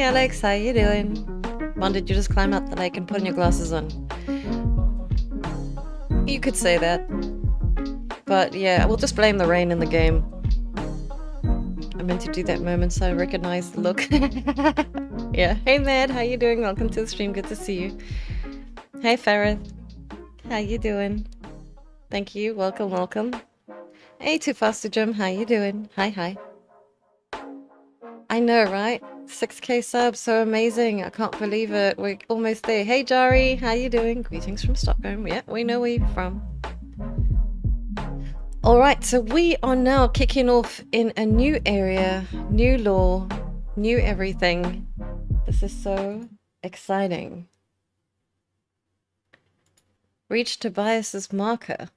Alex, how you doing? Mom, did you just climb up the lake and put your glasses on? You could say that. But yeah, we'll just blame the rain in the game. I meant to do that moment so I recognize the look. yeah. Hey Mad, how you doing? Welcome to the stream. Good to see you. Hey Fareth. How you doing? Thank you. Welcome, welcome. Hey Too Faster Jim, how you doing? Hi, hi. I know, right? 6k subs, so amazing. I can't believe it. We're almost there. Hey Jari, how you doing? Greetings from Stockholm. Yeah, we know where you're from. Alright, so we are now kicking off in a new area, new lore, new everything. This is so exciting. Reach Tobias's marker.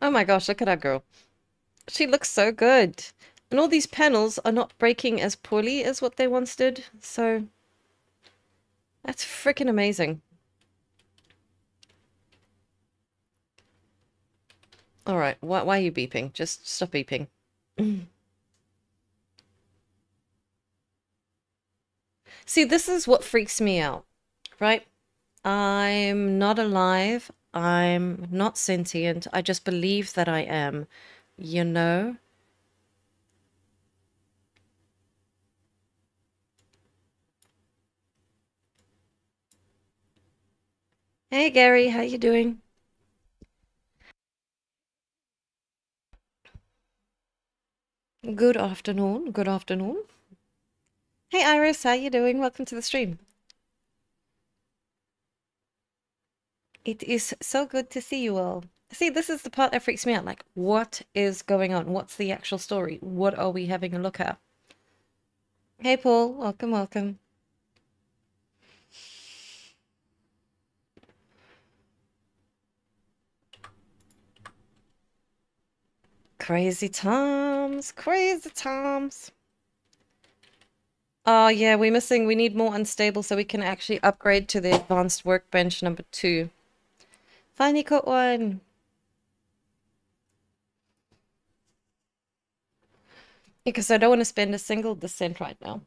Oh my gosh, look at that girl. She looks so good. And all these panels are not breaking as poorly as what they once did. So that's freaking amazing. All right, why, why are you beeping? Just stop beeping. See, this is what freaks me out, right? I'm not alive. I'm not sentient. I just believe that I am. You know? Hey Gary, how you doing? Good afternoon. Good afternoon. Hey Iris, how you doing? Welcome to the stream. It is so good to see you all. See, this is the part that freaks me out. Like, what is going on? What's the actual story? What are we having a look at? Hey, Paul. Welcome, welcome. Crazy times. Crazy times. Oh, yeah, we're missing. We need more unstable so we can actually upgrade to the advanced workbench number two. Finally caught one. Because I don't want to spend a single descent right now.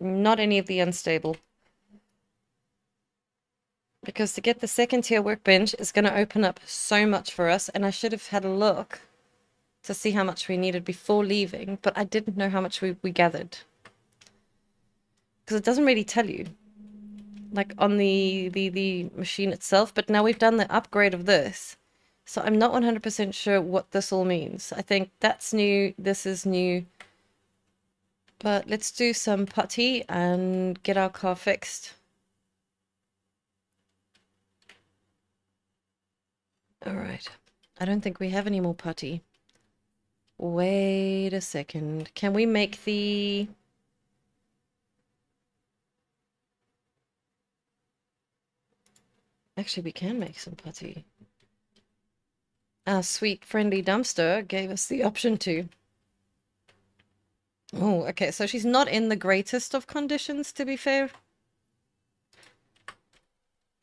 Not any of the unstable. Because to get the second tier workbench is going to open up so much for us. And I should have had a look to see how much we needed before leaving. But I didn't know how much we, we gathered. Because it doesn't really tell you like on the, the, the machine itself, but now we've done the upgrade of this. So I'm not 100% sure what this all means. I think that's new, this is new. But let's do some putty and get our car fixed. Alright. I don't think we have any more putty. Wait a second. Can we make the... Actually, we can make some putty. Our sweet friendly dumpster gave us the option to. Oh, okay, so she's not in the greatest of conditions, to be fair.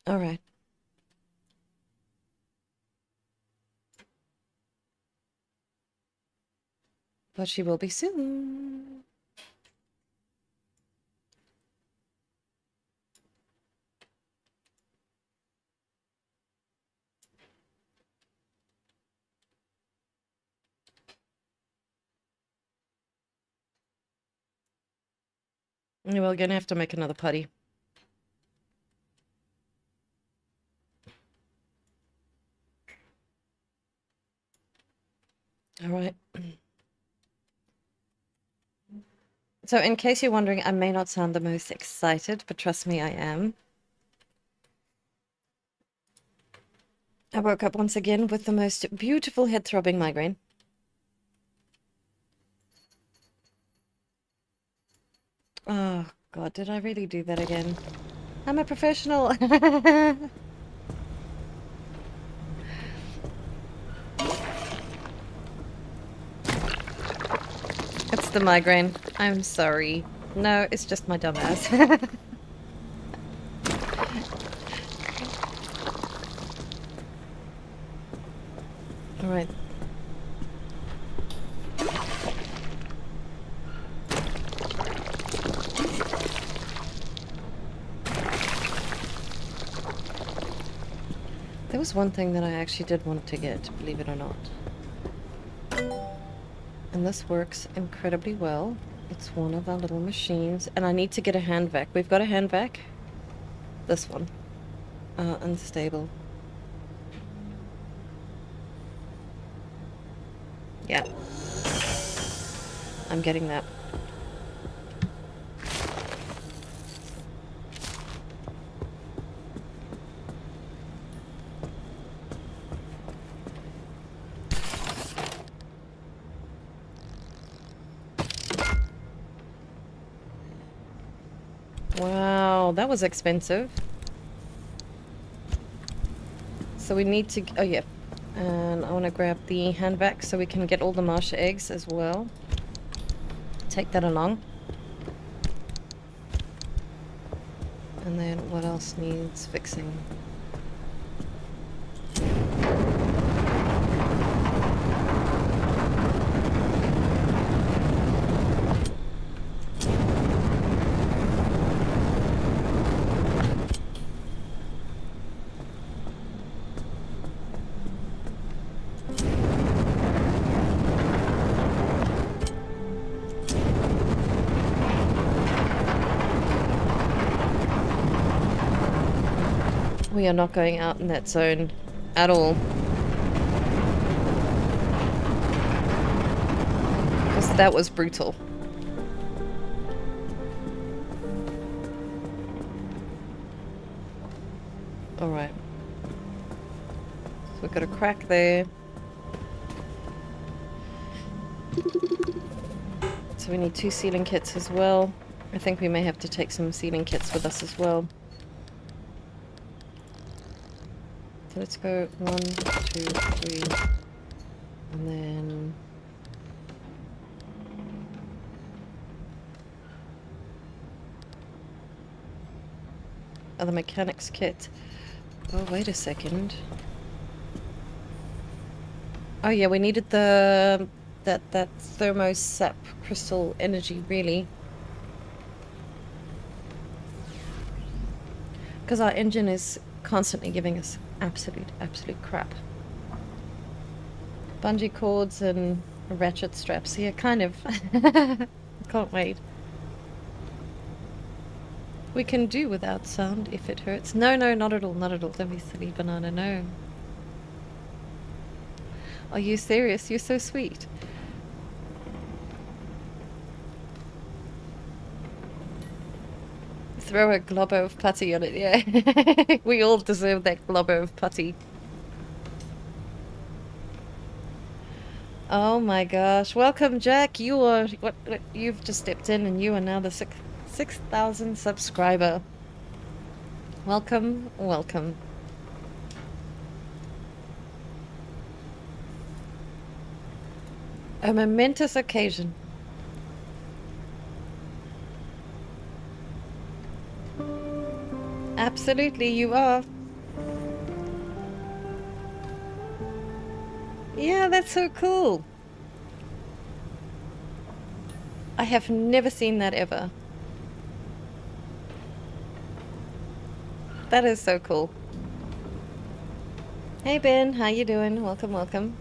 Alright. But she will be soon. We're gonna have to make another putty. All right. So in case you're wondering, I may not sound the most excited, but trust me, I am. I woke up once again with the most beautiful head-throbbing migraine. Oh, God, did I really do that again? I'm a professional. it's the migraine. I'm sorry. No, it's just my dumbass. Alright. There was one thing that I actually did want to get, believe it or not. And this works incredibly well. It's one of our little machines. And I need to get a hand vac. We've got a hand vac. This one. Uh, unstable. Yeah. I'm getting that. Wow, that was expensive. So we need to... Oh, yeah. And I want to grab the hand vac so we can get all the Marsha eggs as well. Take that along. And then what else needs fixing? Are not going out in that zone at all. Because that was brutal. Alright. So we've got a crack there. So we need two sealing kits as well. I think we may have to take some sealing kits with us as well. So let's go one, two, three, and then... The mechanics kit. Oh, wait a second. Oh yeah, we needed the... that, that thermosap crystal energy, really. Because our engine is constantly giving us absolute, absolute crap. Bungee cords and ratchet straps. Yeah, kind of. Can't wait. We can do without sound if it hurts. No, no, not at all, not at all. Don't be silly, banana, no. Are you serious? You're so sweet. Throw a globbo of putty on it, yeah. we all deserve that globbo of putty. Oh my gosh. Welcome, Jack. You are... What, what You've just stepped in and you are now the 6,000 6, subscriber. Welcome, welcome. A momentous occasion. Absolutely, you are. Yeah, that's so cool. I have never seen that ever. That is so cool. Hey Ben, how you doing? Welcome, welcome.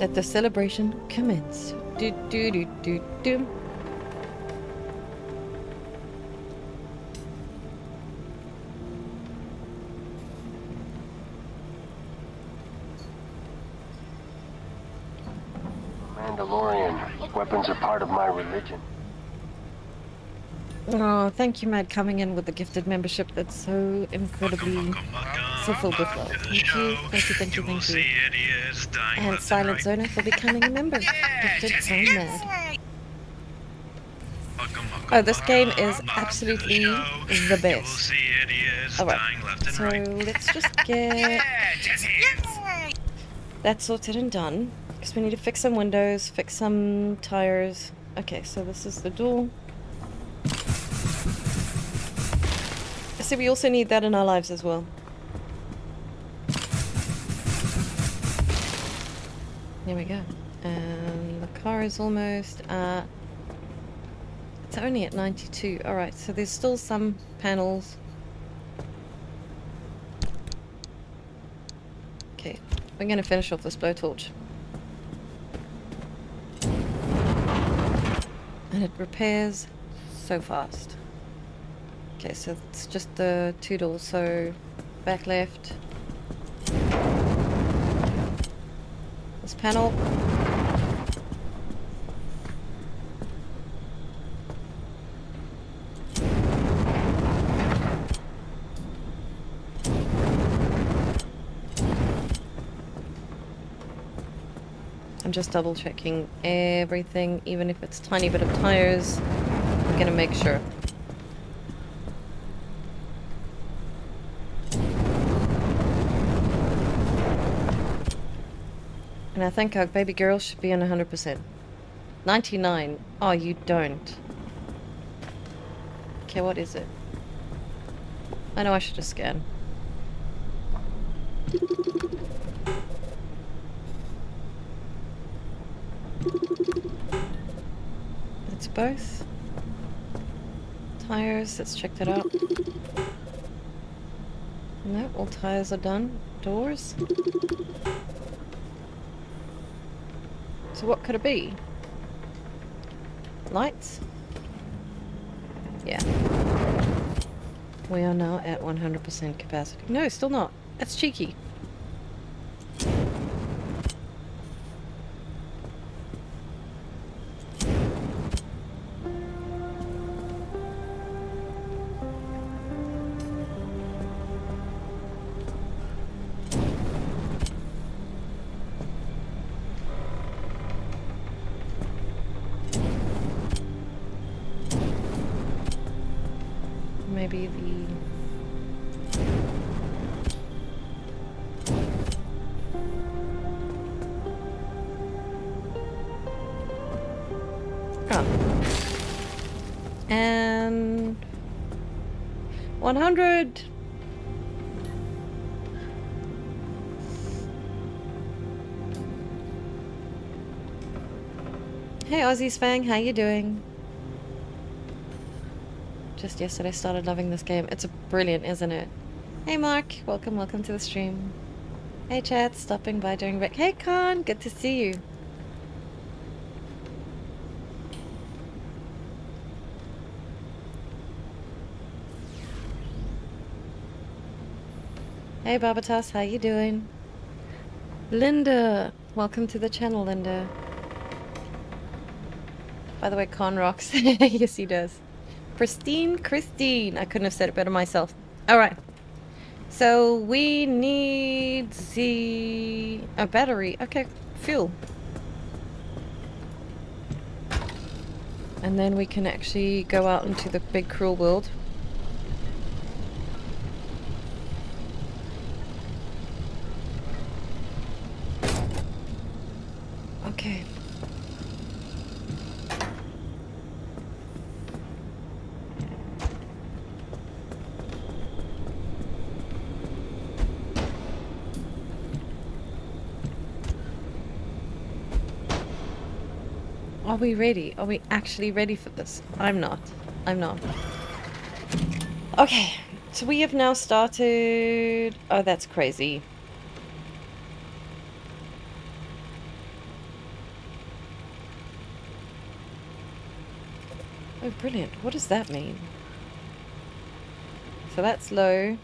Let the celebration commence. Do do do do do. Weapons are part of my religion. Oh, thank you, Matt, coming in with the gifted membership. That's so incredibly so filled with love. Thank you, thank you, thank you, thank you. And Silent Zona for becoming a member. Gifted so mad. Oh, this game is absolutely the best. Alright, so let's just get that sorted and done. Because we need to fix some windows, fix some tires. Okay, so this is the dual. So we also need that in our lives as well. There we go. and the car is almost at... It's only at 92. Alright, so there's still some panels. Okay, we're going to finish off this blowtorch. And it repairs so fast. Okay, so it's just the two doors, so back left. This panel. Just double checking everything, even if it's tiny bit of tires. I'm gonna make sure. And I think our baby girl should be in 100%. 99. Oh, you don't. Okay, what is it? I know I should just scan. It's both. Tires, let's check that out. No, all tires are done. Doors. So what could it be? Lights? Yeah. We are now at 100% capacity. No, still not. That's cheeky. 100! Hey Aussie Spang, how you doing? Just yesterday started loving this game. It's brilliant, isn't it? Hey Mark, welcome, welcome to the stream. Hey chat, stopping by during break. Hey Khan, good to see you. Hey Babatas, how you doing? Linda, welcome to the channel, Linda. By the way, Con rocks. yes, he does. Pristine Christine. I couldn't have said it better myself. Alright. So we need the... a battery. Okay, fuel. And then we can actually go out into the big cruel world. Okay. Are we ready? Are we actually ready for this? I'm not. I'm not. Okay, so we have now started... Oh, that's crazy. Oh, brilliant. What does that mean? So that's low.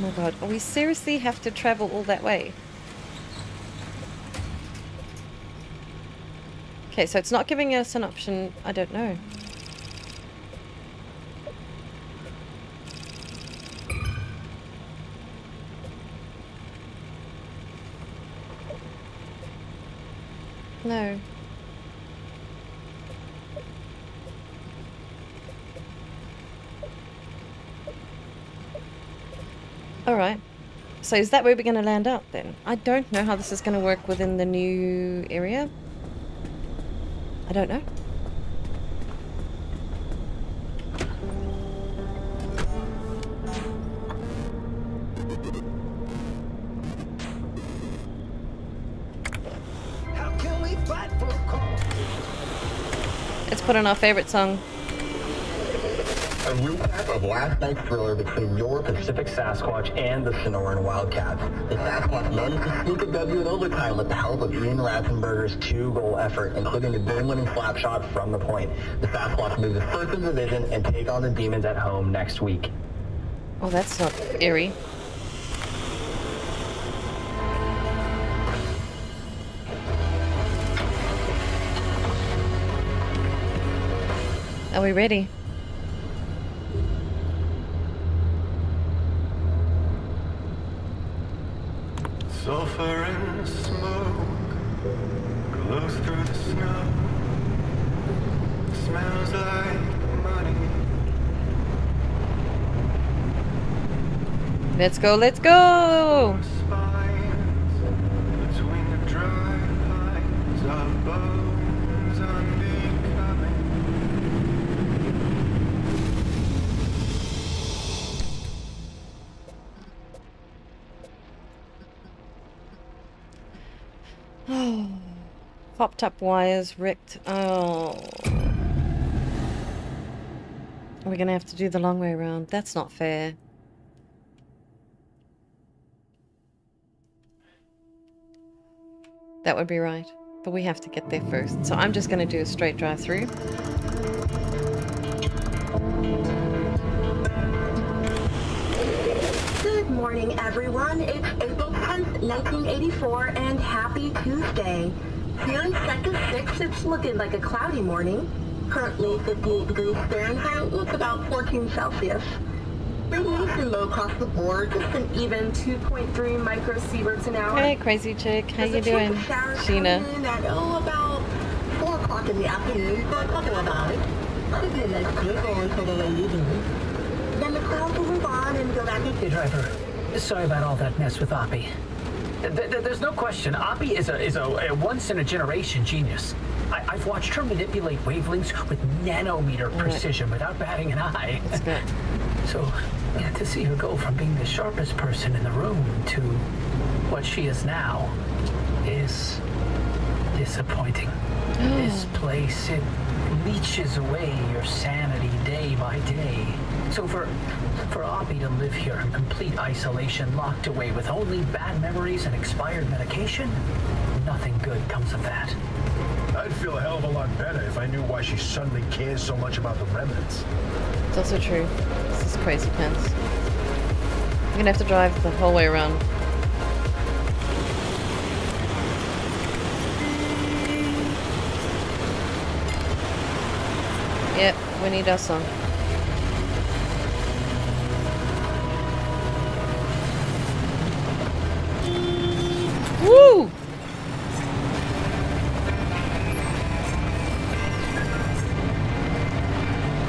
Oh my god, we seriously have to travel all that way? Okay, so it's not giving us an option, I don't know. So is that where we're going to land up then? I don't know how this is going to work within the new area. I don't know. Let's put on our favorite song. A recap of last night's thriller between your Pacific Sasquatch and the Sonoran Wildcats. The Sasquatch managed to sneak a W in overtime with the help of Ian Ratzenberger's two-goal effort, including a game-winning slap shot from the point. The Sasquatch move to first in division and take on the Demons at home next week. Oh, that's so eerie. Are we ready? Let's go, let's go! Popped up wires, ripped. Oh. We're gonna have to do the long way around. That's not fair. That would be right. But we have to get there first. So I'm just gonna do a straight drive through. Good morning, everyone. It's April 10th, 1984, and happy Tuesday. Here in Sector 6, it's looking like a cloudy morning. Currently 58 degrees Fahrenheit, with about 14 Celsius. Radiation low across the board, just an even 2.3 microsieverts an hour. Hey, crazy chick. How There's you doing? Sheena. At, oh, about 4 o'clock in the afternoon, but nothing about it. Could be a nice day going the late evening. Then the clouds will move on and go back to Hey, driver. Sorry about all that mess with Oppie. Th- th- there's no question. Oppie is a is a, a once in a generation genius. I- I've watched her manipulate wavelengths with nanometer precision without batting an eye. That's good. So, yeah, to see her go from being the sharpest person in the room to what she is now is disappointing. Mm. this place, it leeches away your sanity day by day. So for for Oppie to live here in complete isolation, locked away with only bad memories and expired medication, nothing good comes of that. I'd feel a hell of a lot better if I knew why she suddenly cares so much about the remnants. It's also true. Is crazy pants. I'm gonna have to drive the whole way around. Yep, we need our song. Woo!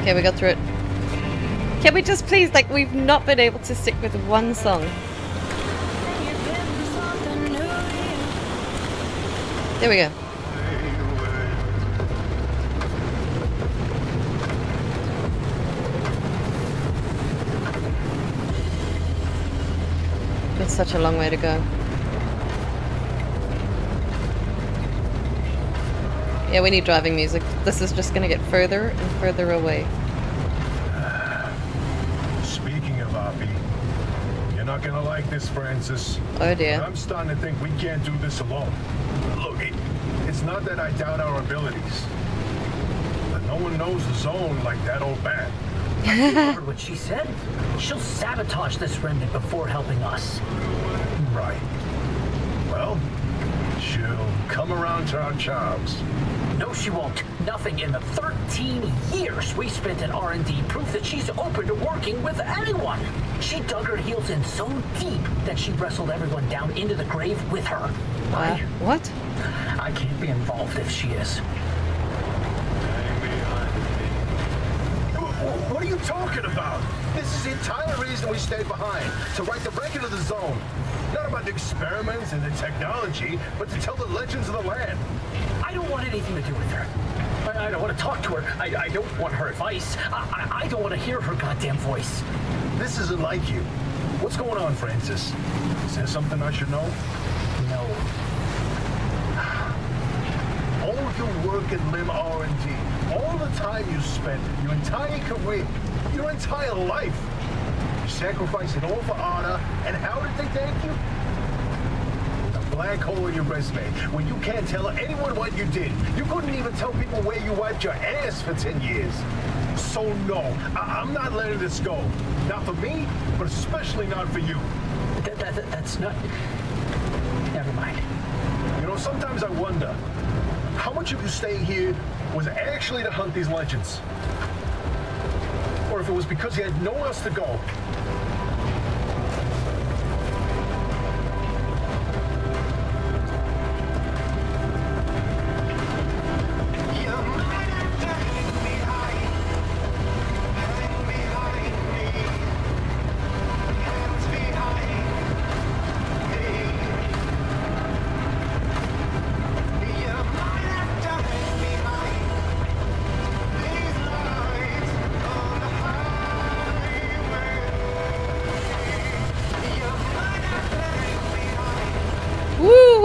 Okay, we got through it. Can we just please, like, we've not been able to stick with one song. There we go. It's such a long way to go. Yeah, we need driving music. This is just gonna get further and further away. Speaking of Oppie, you're not gonna like this, Francis. Oh dear. I'm starting to think we can't do this alone. Look, it, it's not that I doubt our abilities, but no one knows the zone like that old bat. Heard what she said? She'll sabotage this remnant before helping us. Right. Well, she'll come around to our charms. No, she won't. Nothing in the 13 years we spent in R&D prove that she's open to working with anyone. She dug her heels in so deep that she wrestled everyone down into the grave with her. Uh, I, what? I can't be involved if she is. Wh- What are you talking about? This is the entire reason we stayed behind, to write the record of the zone. Not about the experiments and the technology, but to tell the legends of the land. I don't want anything to do with her. I, I don't want to talk to her. I, I don't want her advice. I, I, I don't want to hear her goddamn voice. This isn't like you. What's going on, Francis? Is there something I should know? No. All of your work in LIM R&D, all the time you spent, your entire career, your entire life. You sacrificed it all for honor, and how did they thank you? Black hole in your resume, where you can't tell anyone what you did. You couldn't even tell people where you wiped your ass for 10 years. So no, I- I'm not letting this go. Not for me, but especially not for you. That, that, that- that's not. Never mind. You know, sometimes I wonder how much of you staying here was actually to hunt these legends? Or if it was because you had nowhere else to go.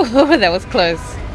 that was close.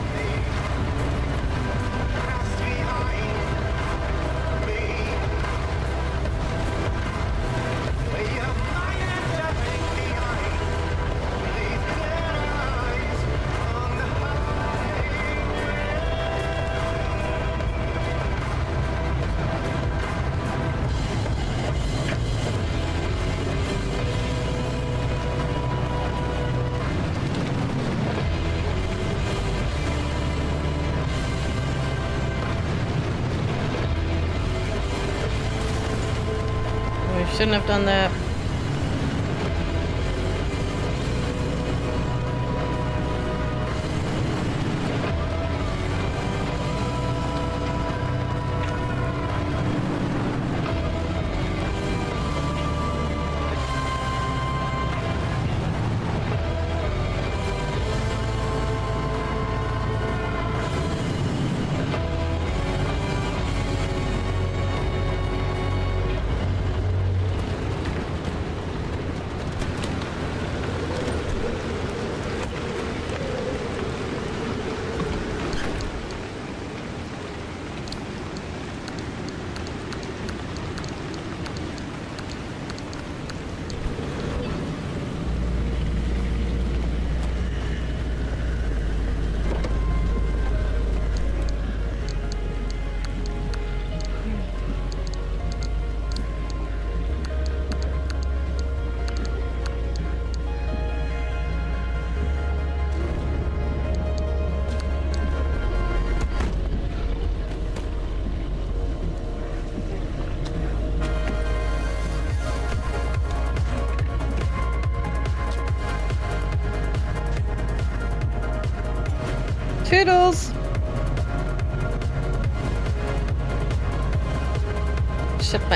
We eh, shouldn't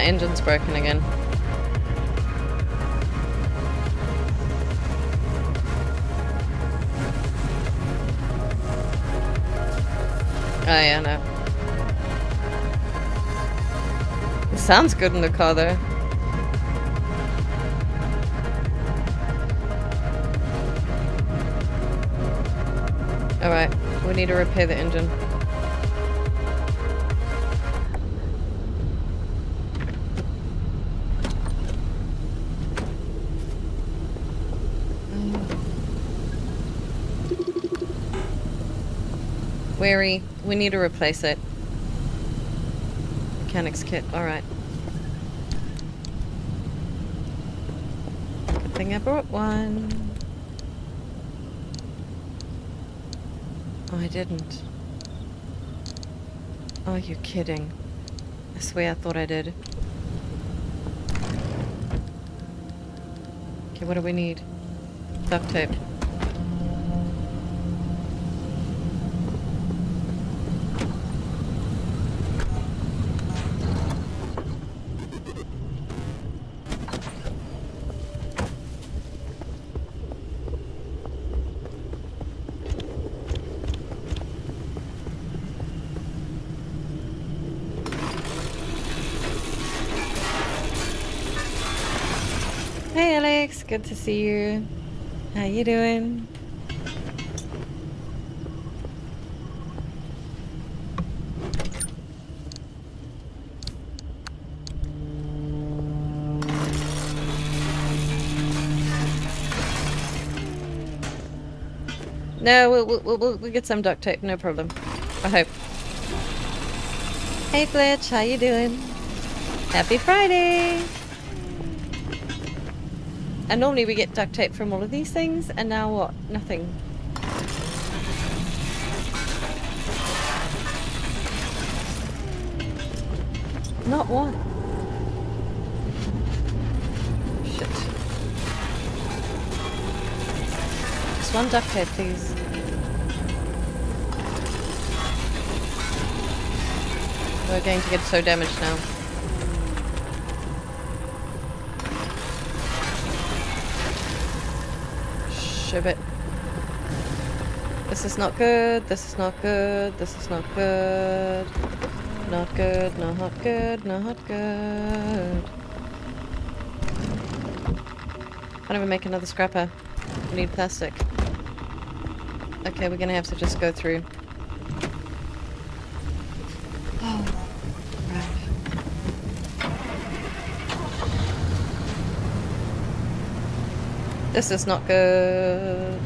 engine's broken again. Oh yeah, no. It sounds good in the car though. Alright, we need to repair the engine. Wary, we need to replace it. Mechanics kit, alright. Good thing I brought one. Oh, I didn't. Oh, you're kidding. I swear I thought I did. Okay, what do we need? Duct tape. Good to see you. How you doing? No, we'll, we'll, we'll, we'll get some duct tape, no problem. I hope. Hey Glitch, how you doing? Happy Friday! And normally we get duct tape from all of these things, and now what? Nothing. Not one. Shit. Just one duct tape, please. We're going to get so damaged now. Shibbit. This is not good, this is not good, this is not good. Not good, not good, not good. Can't even make another scrapper. We need plastic. Okay, we're gonna have to just go through. This is not good.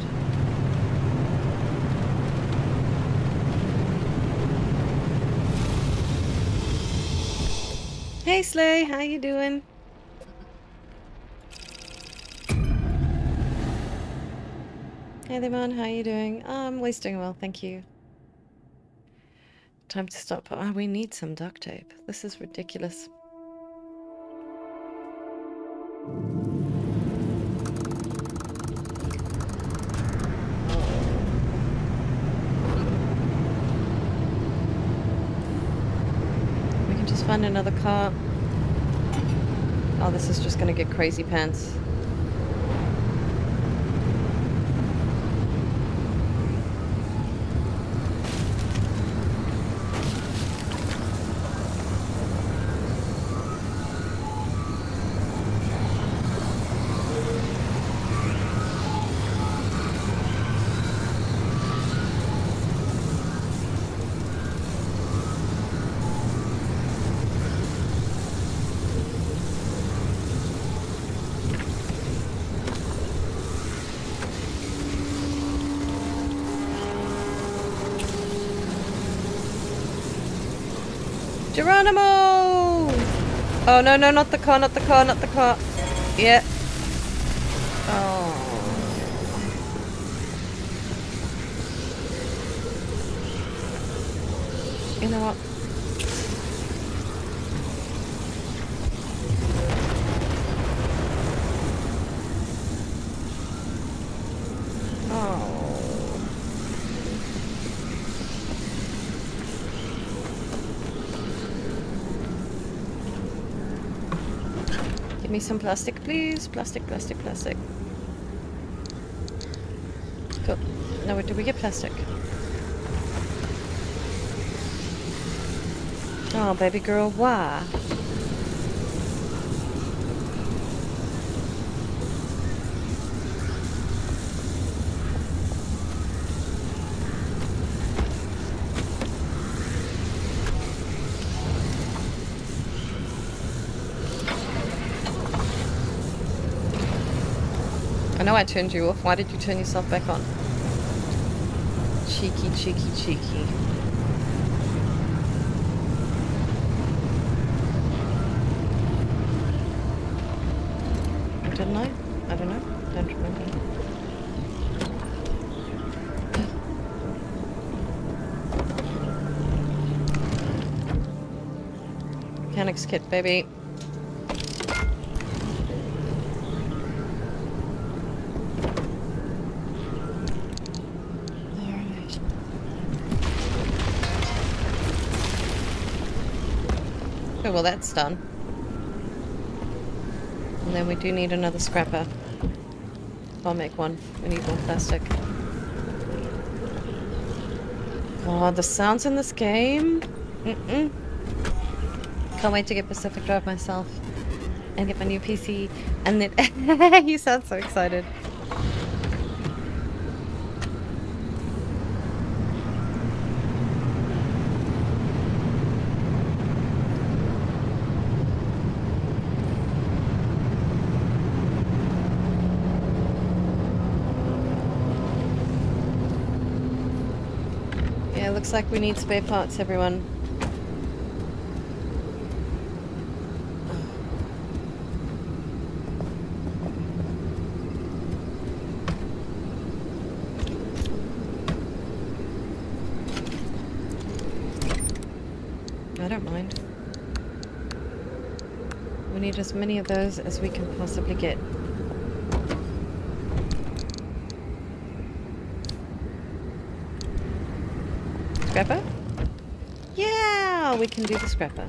Hey Slay, how you doing? Hey there man, how you doing? Um, I'm always doing well, thank you. Time to stop. Oh, we need some duct tape. This is ridiculous. We can just find another car. Oh, this is just gonna get crazy pants. Geronimo! Oh no no not the car, not the car, not the car. Yeah. Oh. You know what? Oh. Give me some plastic, please. Plastic, plastic, plastic. Cool. Now where do we get plastic? Oh, baby girl, why? I turned you off. Why did you turn yourself back on? Cheeky, cheeky, cheeky. Didn't I? I don't know. Don't remember. Mechanics kit, baby. Oh, well that's done. And then we do need another scrapper. I'll make one. We need more plastic. God, the sounds in this game. Mm-mm. Can't wait to get Pacific Drive myself. And get my new PC. And then... you sound so excited. Looks like we need spare parts, everyone. I don't mind. We need as many of those as we can possibly get. Scrapper? Yeah, we can do the scrapper.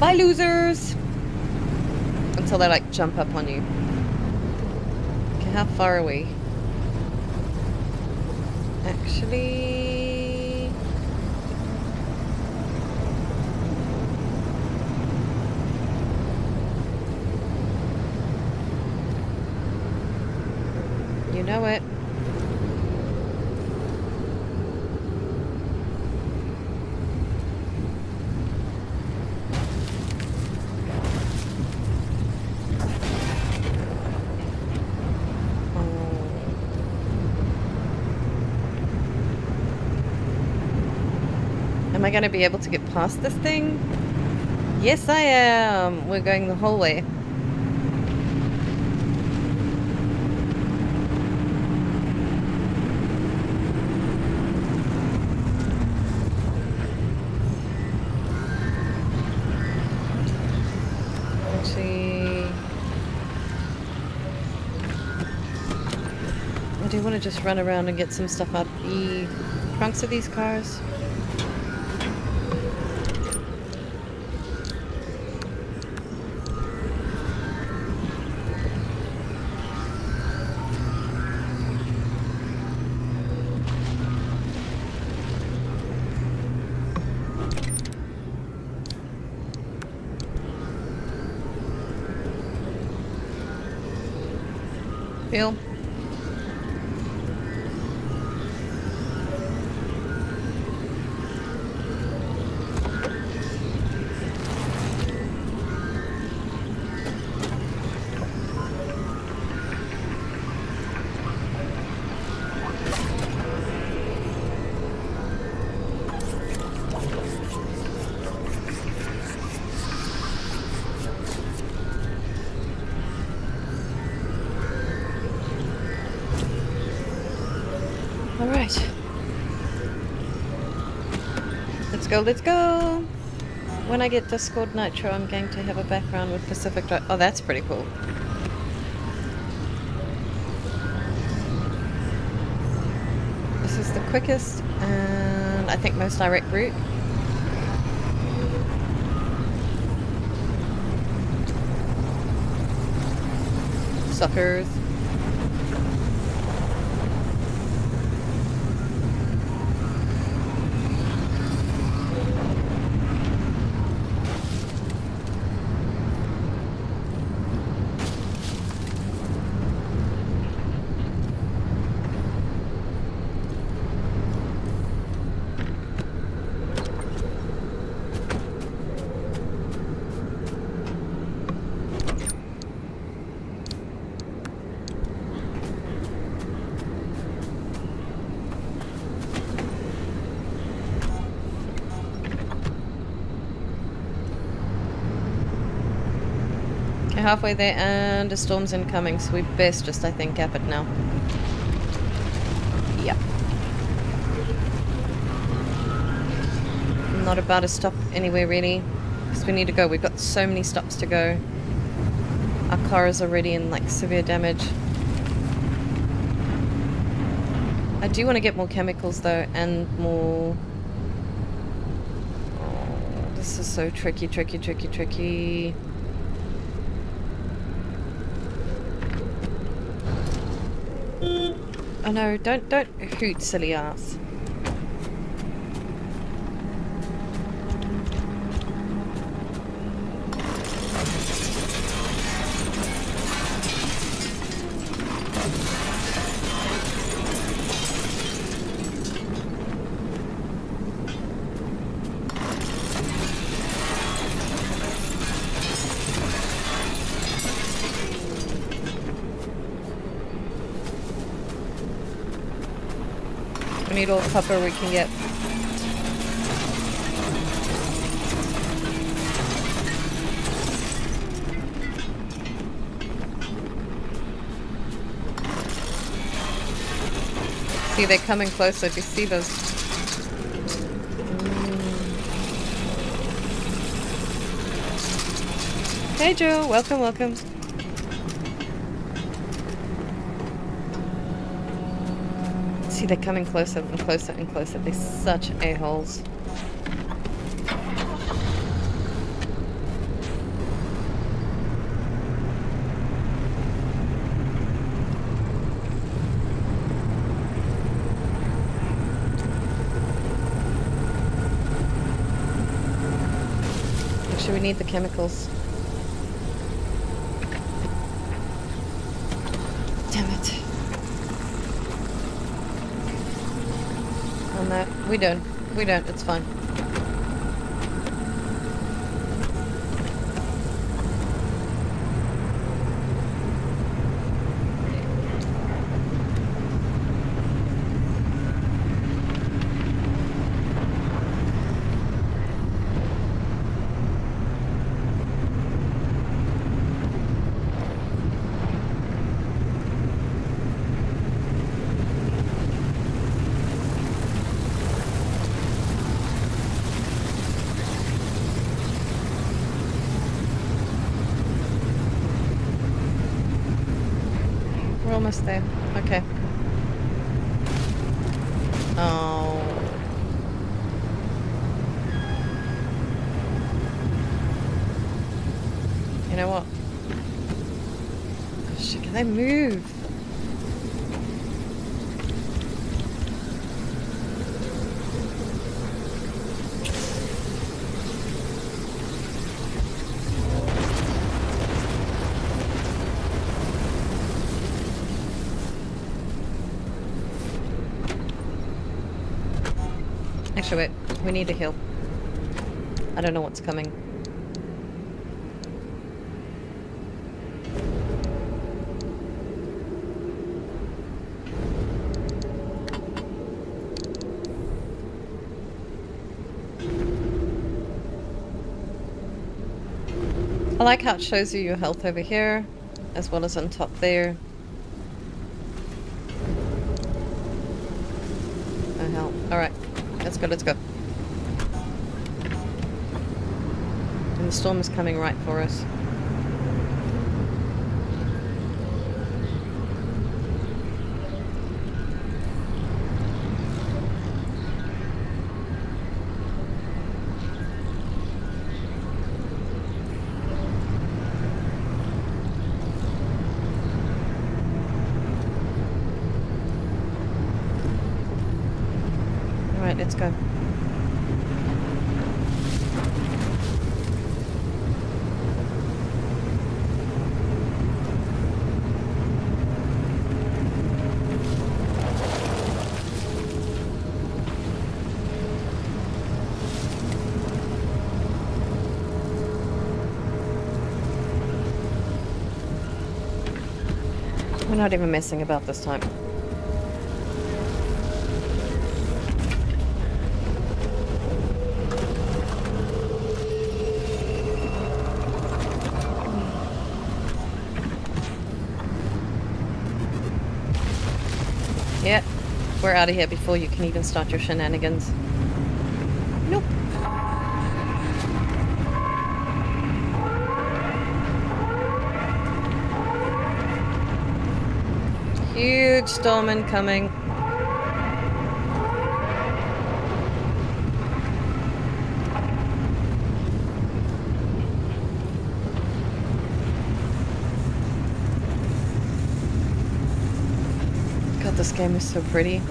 Bye, losers! Until they like jump up on you. Okay, how far are we? Actually... You know it. Am I going to be able to get past this thing? Yes, I am. We're going the whole way. I do want to just run around and get some stuff out the trunks of these cars. Go, let's go! When I get Discord Nitro, I'm going to have a background with Pacific Oh, that's pretty cool. This is the quickest and I think most direct route. Suckers. Okay, halfway there and a storm's incoming, so we best just, I think, gap it now. Yep. Not about to stop anywhere really, because we need to go. We've got so many stops to go. Our car is already in like severe damage. I do want to get more chemicals though, and more... Oh, this is so tricky, tricky, tricky, tricky. Oh no, don't don't hoot silly ass. Copper we can get. See, they're coming closer. Do you see those? Mm. Hey, Joe. Welcome, welcome. See, they're coming closer and closer and closer. They're such a-holes. Actually, we need the chemicals. Damn it. On that. We don't. We don't. It's fine. We're almost there. Okay. Oh. You know what? Oh, shit, can they move? Actually, wait. We need to heal. I don't know what's coming. I like how it shows you your health over here, as well as on top there. Oh hell. Alright. Let's go, let's go. And the storm is coming right for us. Not even messing about this time. Yep, we're out of here before you can even start your shenanigans. Nope. Huge storm incoming. God, this game is so pretty.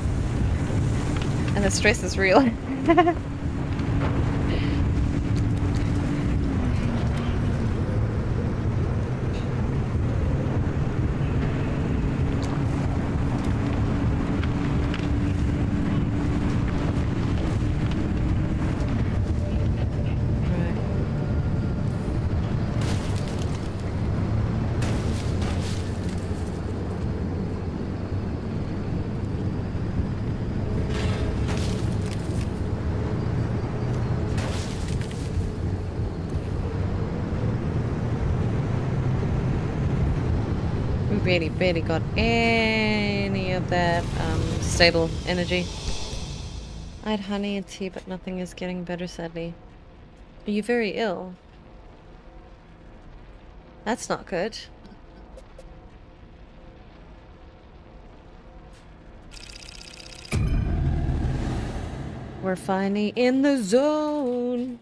And the stress is real. Right. really barely got any of that um, stable energy. I had honey and tea, but nothing is getting better, sadly. Are you very ill? That's not good. We're finally in the zone.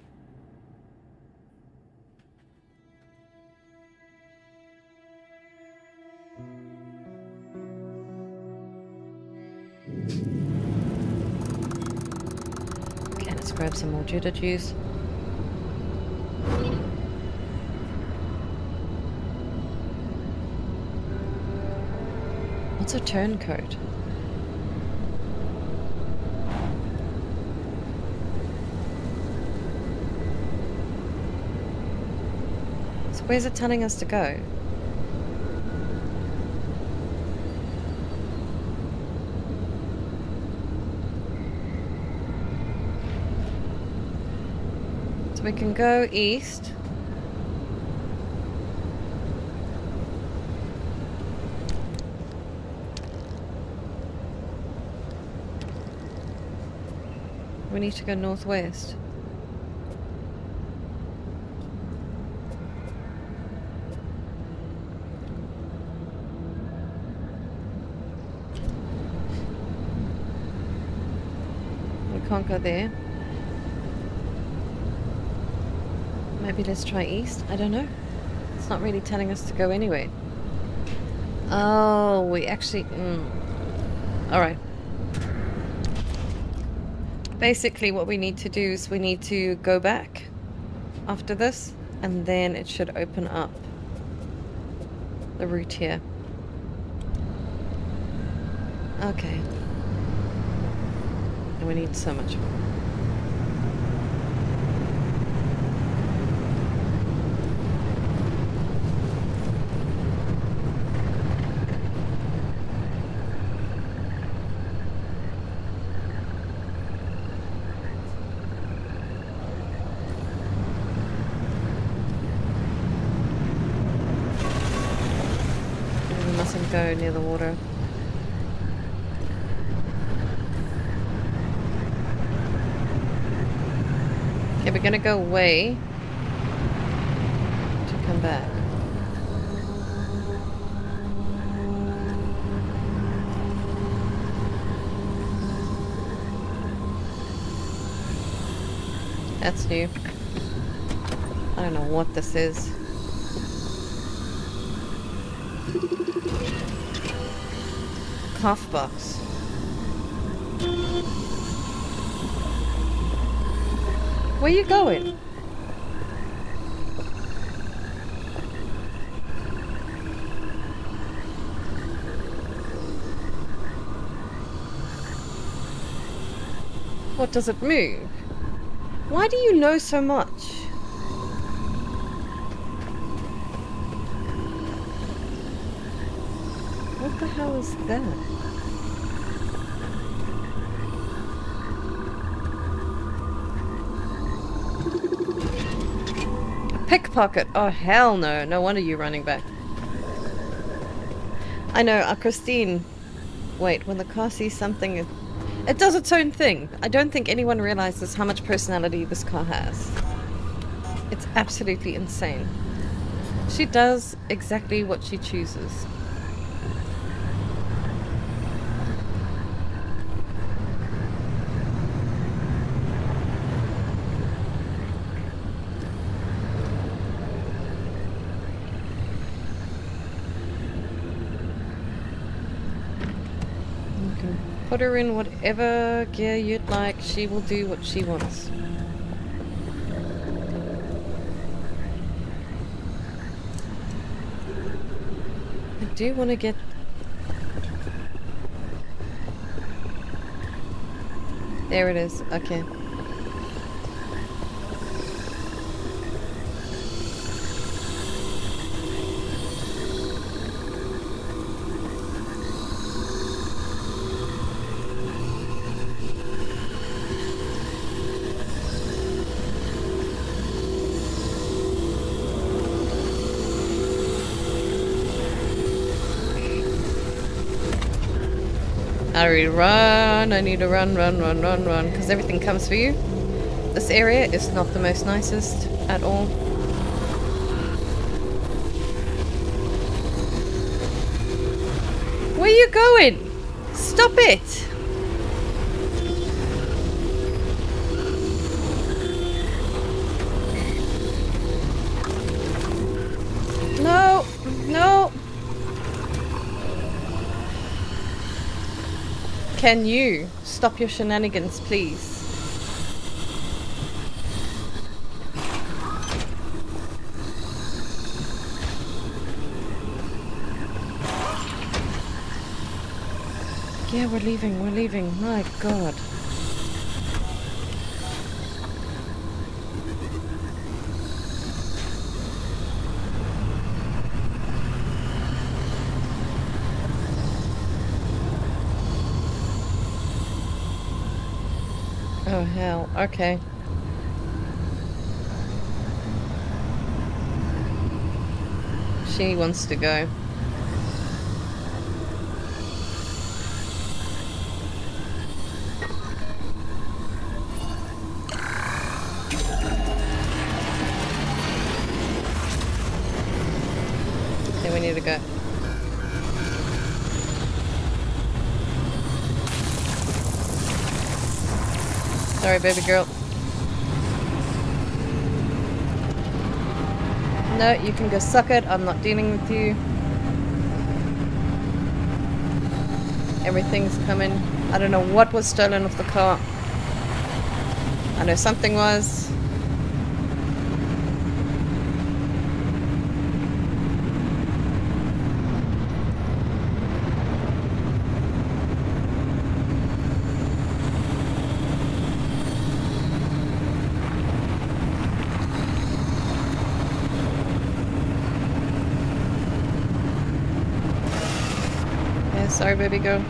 Some more Judah juice. What's a turncoat? So where's it telling us to go? We can go east. We need to go northwest. We can't go there. Maybe let's try east. I don't know. It's not really telling us to go anywhere. Oh, we actually... Mm. Alright. Basically what we need to do is we need to go back after this and then it should open up the route here. Okay. And we need so much more. We mustn't go near the water. Okay, we're gonna go away to come back. That's new. I don't know what this is. Cough box. Where are you going? What does it move? Why do you know so much? What the hell is that? A pickpocket! Oh hell no! No wonder you're running back. I know, uh, Christine. Wait, when the car sees something, it, it does its own thing. I don't think anyone realizes how much personality this car has. It's absolutely insane. She does exactly what she chooses. You can put her in whatever gear you'd like. She will do what she wants. I do want to get... There it is. Okay. I run, I need to run, run, run, run, run, because everything comes for you. This area is not the most nicest at all. Where are you going? Stop it! Can you stop your shenanigans, please? Yeah, we're leaving, we're leaving. My god. Oh hell, okay. She wants to go. Sorry, baby girl. No, you can go suck it. I'm not dealing with you. Everything's coming. I don't know what was stolen off the car. I know something was. Yeah, sorry, baby girl.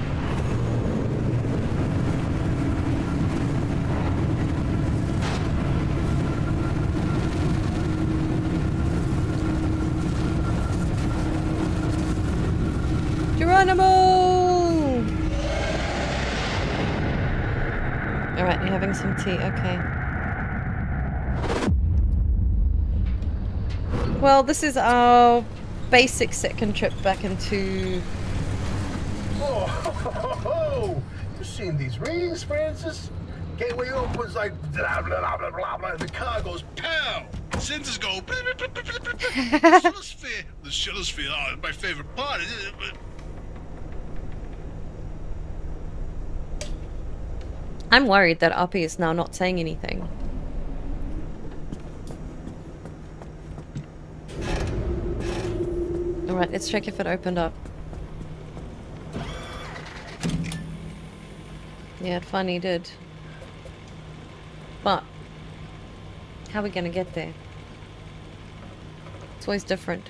Geronimo! Alright, you're having some tea, okay. Well, this is our basic second trip back into Oh, ho, ho, ho, ho. You seen these readings, Francis? Gateway opens like blah blah blah blah blah blah. The car goes pow. Sensors go. blip, blip, blip, blip, blip. the Shuttlesphere. The Shuttlesphere. Oh, my favorite part. Is it, but I'm worried that Oppy is now not saying anything. Alright, let's check if it opened up. Yeah, finally did. But, how are we gonna get there? It's always different.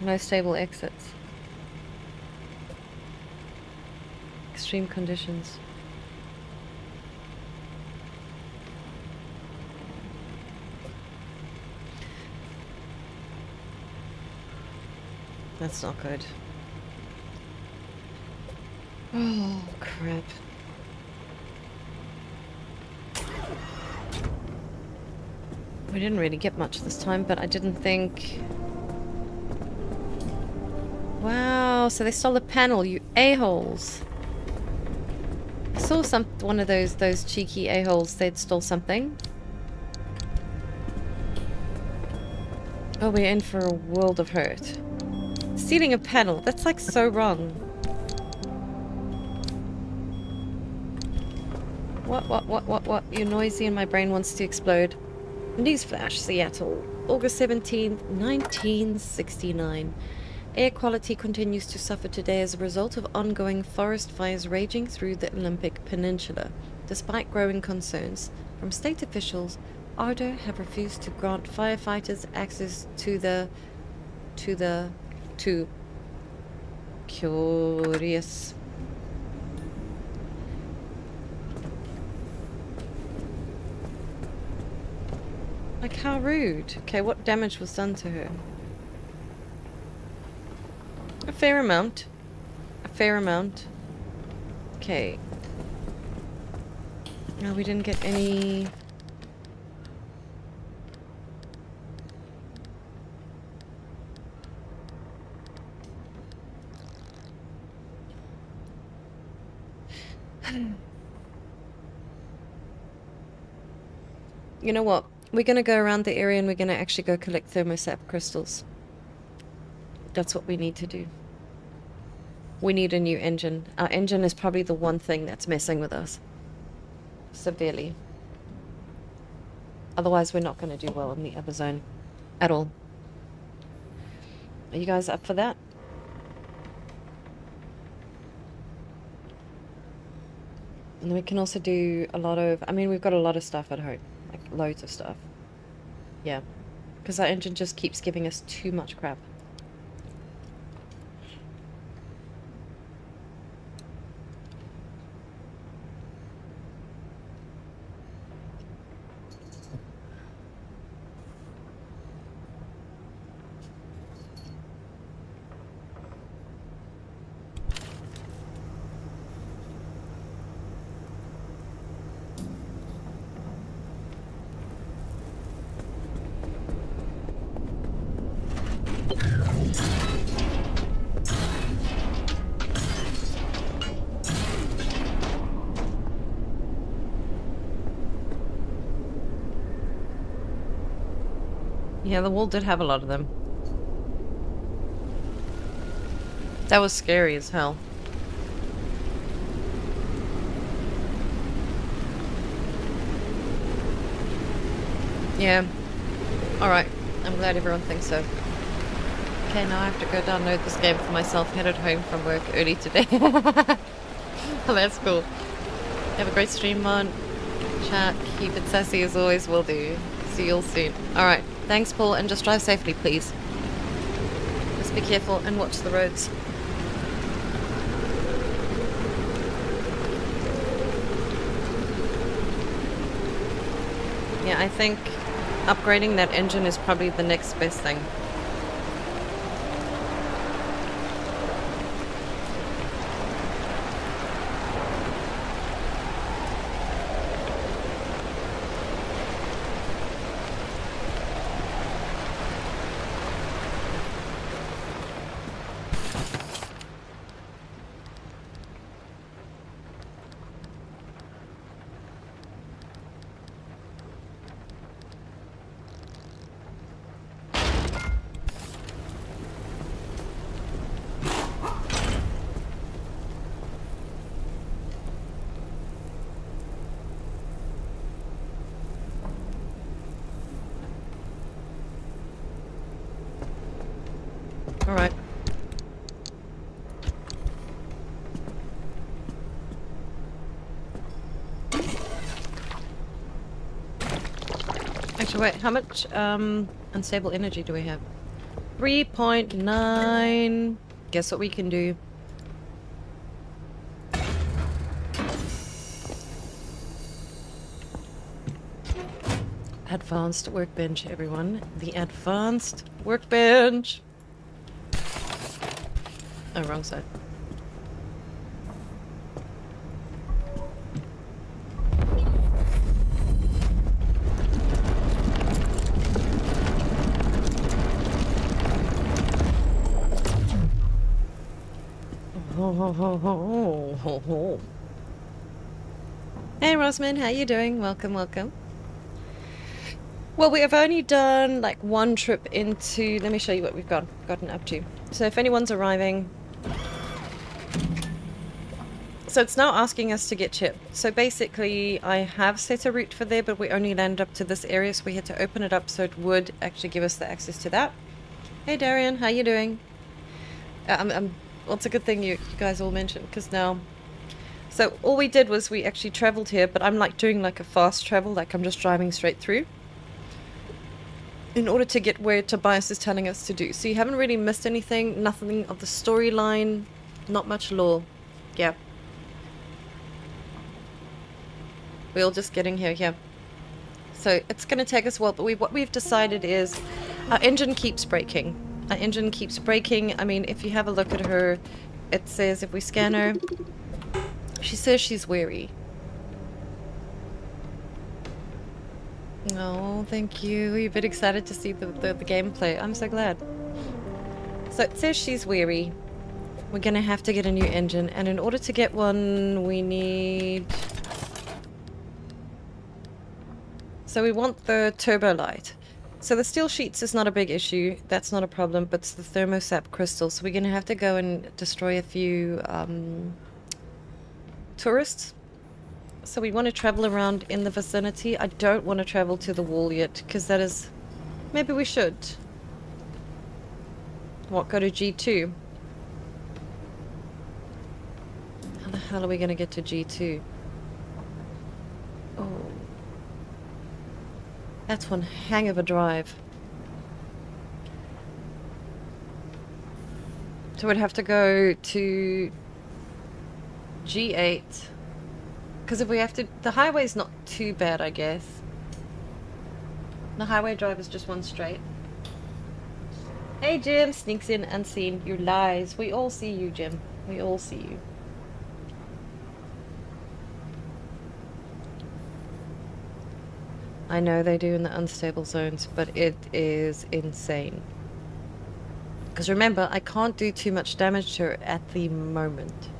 No stable exits. Extreme conditions. That's not good. Oh, crap. We didn't really get much this time, but I didn't think... Wow, so they stole the panel, you a-holes. I saw some one of those those cheeky a-holes, they'd stole something. Oh, we're in for a world of hurt. Stealing a panel, that's like so wrong. What, what, what, what, what? You're noisy and my brain wants to explode. Newsflash, Seattle, August 17th, 1969. Air quality continues to suffer today as a result of ongoing forest fires raging through the Olympic Peninsula. Despite growing concerns from state officials, ARDA have refused to grant firefighters access to the to the to curious like how rude. Okay, what damage was done to her? A fair amount. A fair amount. Okay. No, we didn't get any... You know what? We're gonna go around the area and we're gonna actually go collect thermosap crystals. That's what we need to do. We need a new engine. Our engine is probably the one thing that's messing with us. Severely. Otherwise, we're not going to do well in the other zone. At all. Are you guys up for that? And we can also do a lot of... I mean, we've got a lot of stuff at home. Loads of stuff. Yeah. Because that engine just keeps giving us too much crap. Yeah, the wall did have a lot of them. That was scary as hell. Yeah. Alright. I'm glad everyone thinks so. Okay, now I have to go download this game for myself. Headed home from work early today. oh, that's cool. Have a great stream on chat. Keep it sassy as always. Will do. See you all soon. Alright. Thanks, Paul. And just drive safely, please. Just be careful and watch the roads. Yeah, I think upgrading that engine is probably the next best thing. Alright. Actually, wait, how much um, unstable energy do we have? 3.9. Guess what we can do? Advanced workbench, everyone. The advanced workbench. Oh, wrong side. Ho, ho, ho, ho. Hey Rosman, how you doing? Welcome, welcome. Well, we have only done like one trip into. Let me show you what we've got gotten up to. So, if anyone's arriving, so it's now asking us to get chip. So basically, I have set a route for there, but we only landed up to this area, so we had to open it up so it would actually give us the access to that. Hey Darian, how you doing? Uh, I'm, I'm, well, it's a good thing you, you guys all mentioned because now. So all we did was we actually traveled here, but I'm like doing like a fast travel, like I'm just driving straight through in order to get where Tobias is telling us to do. So you haven't really missed anything, nothing of the storyline, not much lore. Yeah. We're all just getting here, yeah. So it's going to take us a while, but we, what we've decided is our engine keeps breaking. Our engine keeps breaking. I mean, if you have a look at her, it says if we scan her, she says she's weary. Oh, thank you. You're a bit excited to see the, the, the gameplay. I'm so glad. So it says she's weary. We're gonna have to get a new engine, and in order to get one, we need... So we want the turbo light. So the steel sheets is not a big issue. That's not a problem, but it's the thermosap crystal. So we're gonna have to go and destroy a few um, tourists. So we want to travel around in the vicinity. I don't want to travel to the wall yet, because that is... Maybe we should. What, go to G2? How the hell are we going to get to G2? That's one hang of a drive. So we'd have to go to G8. Because if we have to... The highway's not too bad, I guess. The highway drive is just one straight. Hey, Jim! Sneaks in unseen. You lies. We all see you, Jim. We all see you. I know they do in the unstable zones, but it is insane. Because remember, I can't do too much damage to her at the moment.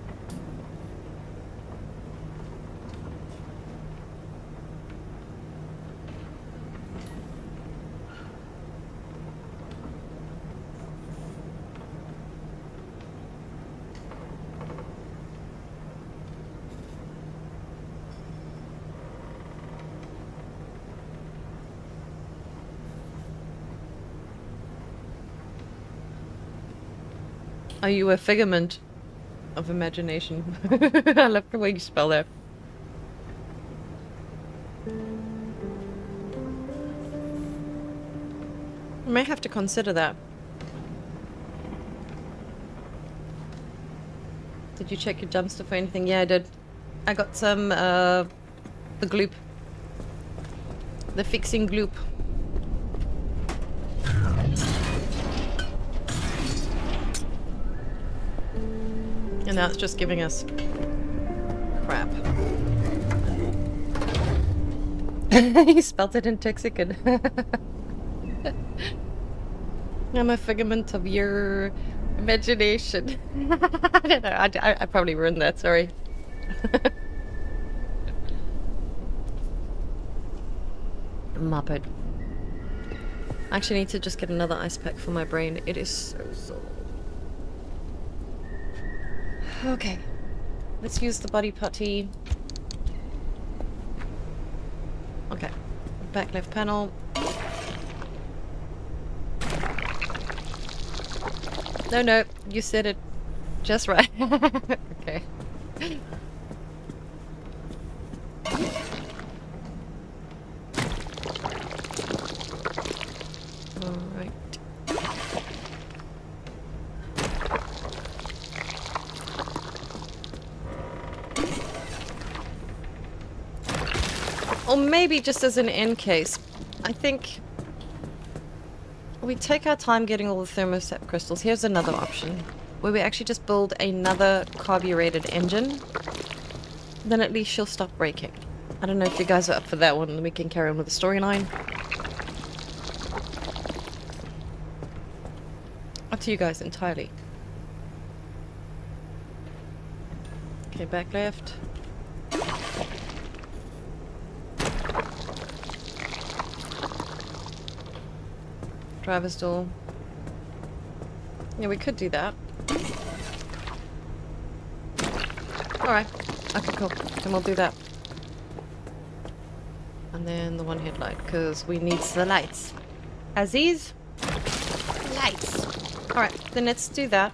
Are you a figment of imagination? I love the way you spell that. I may have to consider that. Did you check your dumpster for anything? Yeah, I did. I got some, uh, the gloop. The fixing gloop. And now it's just giving us crap. he spelled it in Texican. I'm a figment of your imagination. I don't know. I, I, I probably ruined that. Sorry. Muppet. I actually need to just get another ice pack for my brain. It is so sore. Okay. Let's use the body putty. Okay. Back left panel. No, no. You said it just right. okay. Alright. Or maybe just as an end case, I think we take our time getting all the thermostat crystals. Here's another option, where we actually just build another carbureted engine. Then at least she'll stop breaking. I don't know if you guys are up for that one, we can carry on with the storyline. Up to you guys entirely. Okay, back left. Driver's door. Yeah, we could do that. Alright. Okay, cool. Then we'll do that. And then the one headlight, because we need the lights. Aziz? Lights. Alright, then let's do that.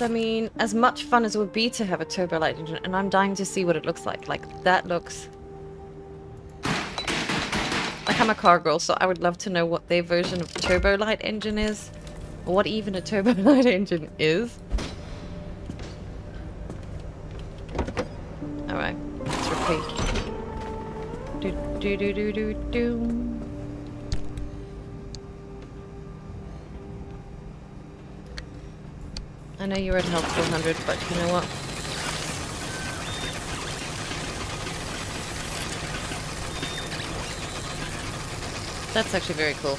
I mean, as much fun as it would be to have a turbo light engine, and I'm dying to see what it looks like. Like, that looks I'm a car girl, so I would love to know what their version of turbo light engine is. Or what even a turbo light engine is. Alright, let's repeat. Do do do do do do. I know you're at health 400, but you know what? That's actually very cool.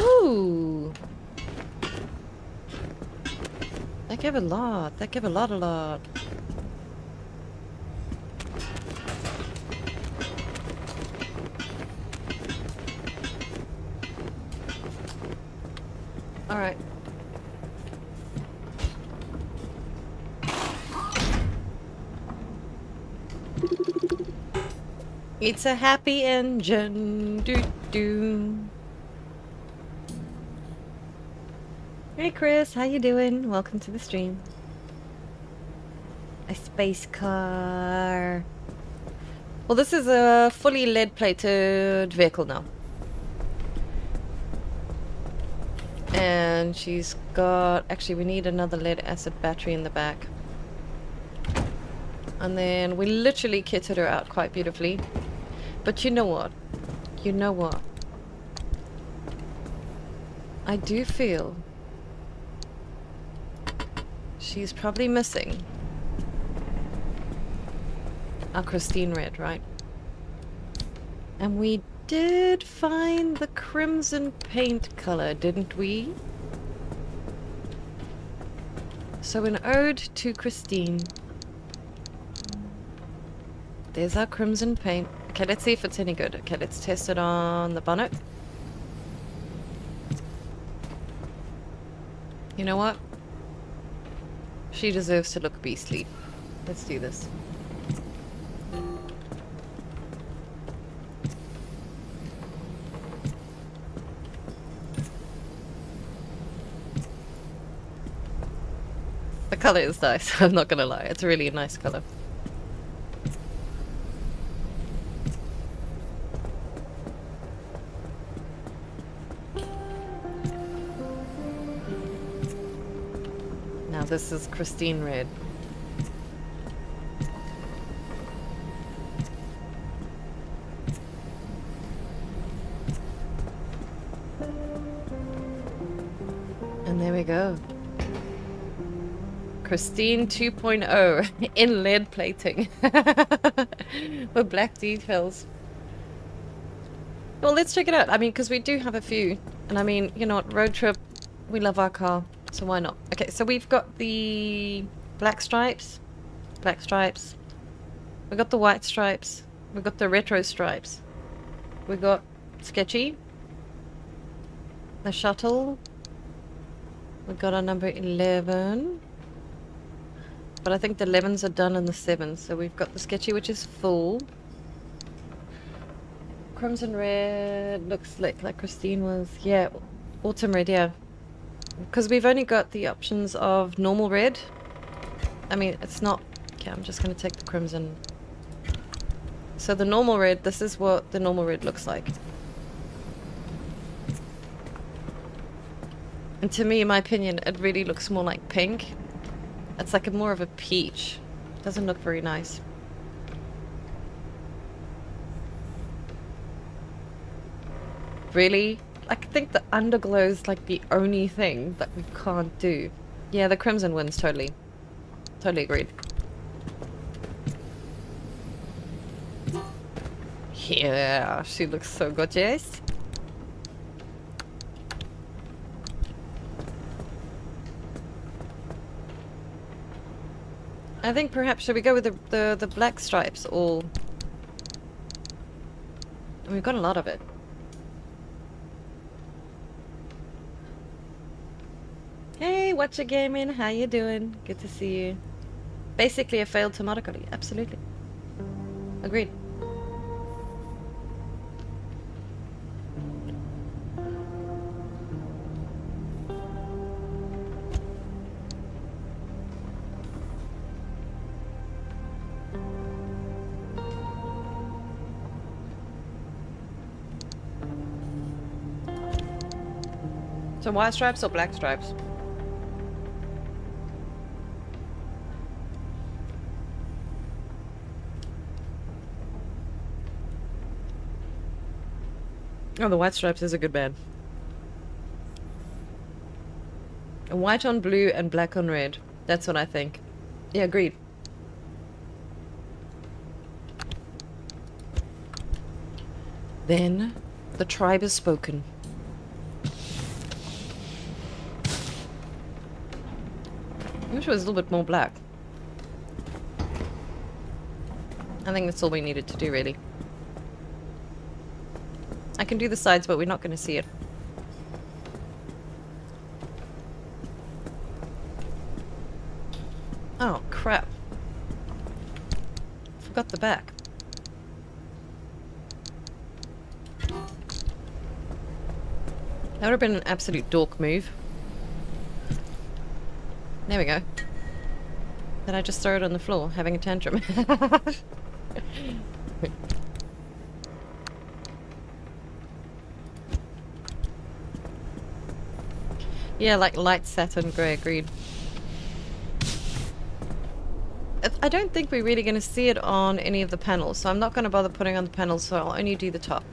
Ooh! That gave a lot. That gave a lot, a lot. It's a happy engine. Doo doo. Hey Chris, how you doing? Welcome to the stream. A space car. Well, this is a fully lead-plated vehicle now. And she's got... Actually, we need another lead-acid battery in the back. And then we literally kitted her out quite beautifully. But you know what? You know what? I do feel she's probably missing our Christine Red, right? And we did find the crimson paint color, didn't we? So an ode to Christine. There's our crimson paint. Okay, let's see if it's any good. Okay, let's test it on the bonnet. You know what? She deserves to look beastly. Let's do this. The color is nice, I'm not gonna lie. It's really a really nice color. This is Christine Red. And there we go. Christine 2.0 in lead plating with black details. Well, let's check it out. I mean, because we do have a few. And I mean, you know what, road trip, we love our car, so why not? Okay, so we've got the black stripes, black stripes. We got the white stripes. We got the retro stripes. We got sketchy. The shuttle. We got our number 11. But I think the 11s are done in the 7s. So we've got the sketchy, which is full. Crimson red looks like, like Christine was. Yeah, autumn red, yeah. Because we've only got the options of normal red. I mean, it's not... Okay, I'm just going to take the crimson. So the normal red, this is what the normal red looks like. And to me, in my opinion, it really looks more like pink. It's like a more of a peach. Doesn't look very nice. Really? I think the underglow is like the only thing that we can't do. Yeah, the crimson wins totally. Totally agreed. Yeah, she looks so gorgeous. I think perhaps should we go with the the, the black stripes or we've got a lot of it. Hey, Watcher Gaming, how you doing? Good to see you. Basically a failed tomato curry, absolutely. Agreed. So white stripes or black stripes? Oh, the White Stripes is a good band. White on blue and black on red. That's what I think. Yeah, agreed. Then the tribe is spoken. I wish it was a little bit more black. I think that's all we needed to do, really. I can do the sides, but we're not going to see it. Oh, crap. Forgot the back. That would have been an absolute dork move. There we go. Then I just throw it on the floor, having a tantrum. yeah, like light satin grey, green. I- don't think we're really going to see it on any of the panels, so I'm not going to bother putting on the panels, so I'll only do the top.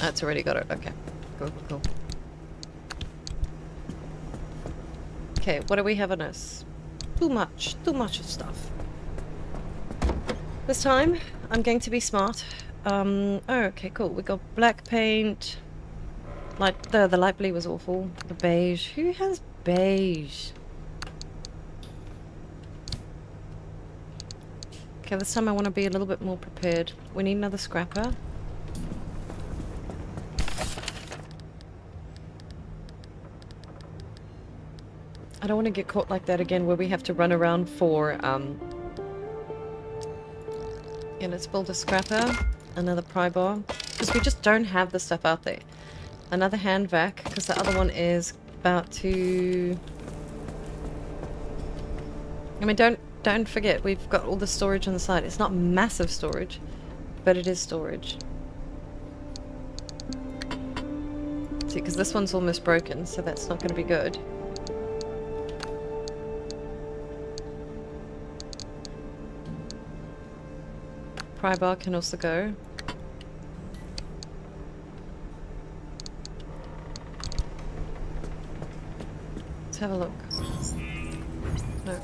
That's already got it, okay. Cool, cool, cool. Okay, what do we have on us? Too much, too much of stuff. This time, I'm going to be smart. Um, oh, okay, cool. We got black paint. Like, the, the light blue was awful. The beige. Who has beige? Okay, this time I want to be a little bit more prepared. We need another scrapper. I don't want to get caught like that again where we have to run around for, um... Yeah, let's build a scrapper, another pry bar, because we just don't have the stuff out there. Another hand vac, because the other one is about to... I mean, don't don't forget, we've got all the storage on the side. It's not massive storage, but it is storage. See, because this one's almost broken, so that's not going to be good. Pry bar can also go. Let's have a look. No.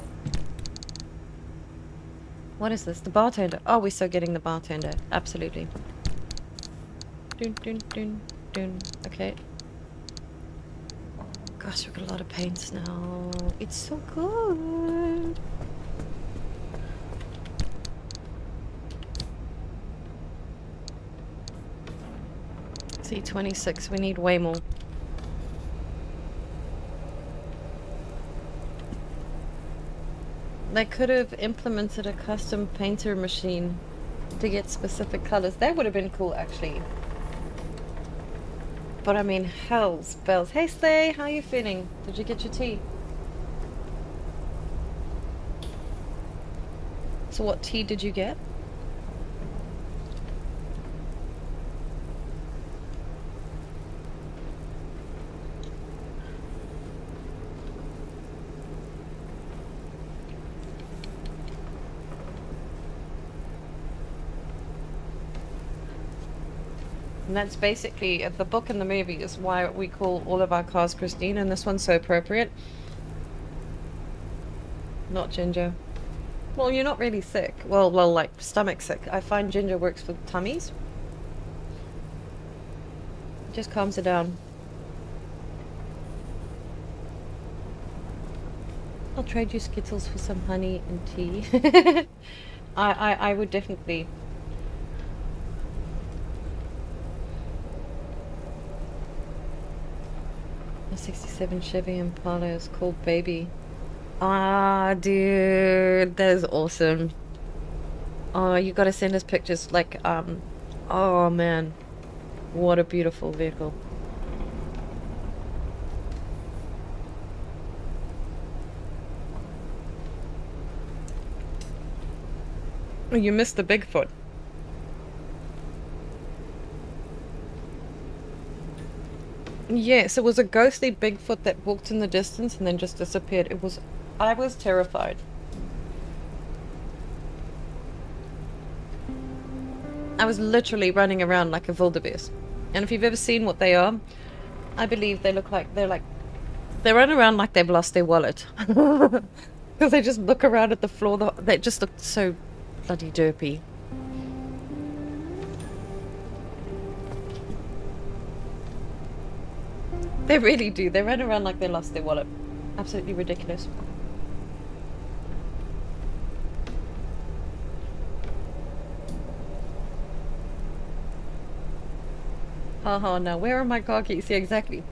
What is this? The bartender. Oh, we're still getting the bartender. Absolutely. Dun, dun, dun, dun. Okay. Gosh, we've got a lot of paints now. It's so good. See, 26. We need way more. They could have implemented a custom painter machine to get specific colors. That would have been cool, actually. But I mean, hell's bells. Hey, Slay, how are you feeling? Did you get your tea? So what tea did you get? And that's basically uh, the book and the movie is why we call all of our cars Christine, and this one's so appropriate. Not ginger. Well, you're not really sick. Well, well, like stomach sick. I find ginger works for tummies. It just calms it down. I'll trade you Skittles for some honey and tea. I, I, I would definitely. 67 Chevy Impala is called Baby. Ah, dude, that is awesome. Oh, you gotta send us pictures. Like, um, oh man, what a beautiful vehicle. Oh, you missed the Bigfoot. Yes, it was a ghostly Bigfoot that walked in the distance and then just disappeared. It was. I was terrified. I was literally running around like a wildebeest. And if you've ever seen what they are, I believe they look like they're like they run around like they've lost their wallet because they just look around at the floor. They just look so bloody derpy. They really do. They run around like they lost their wallet. Absolutely ridiculous. Haha, now where are my car keys? Yeah, exactly.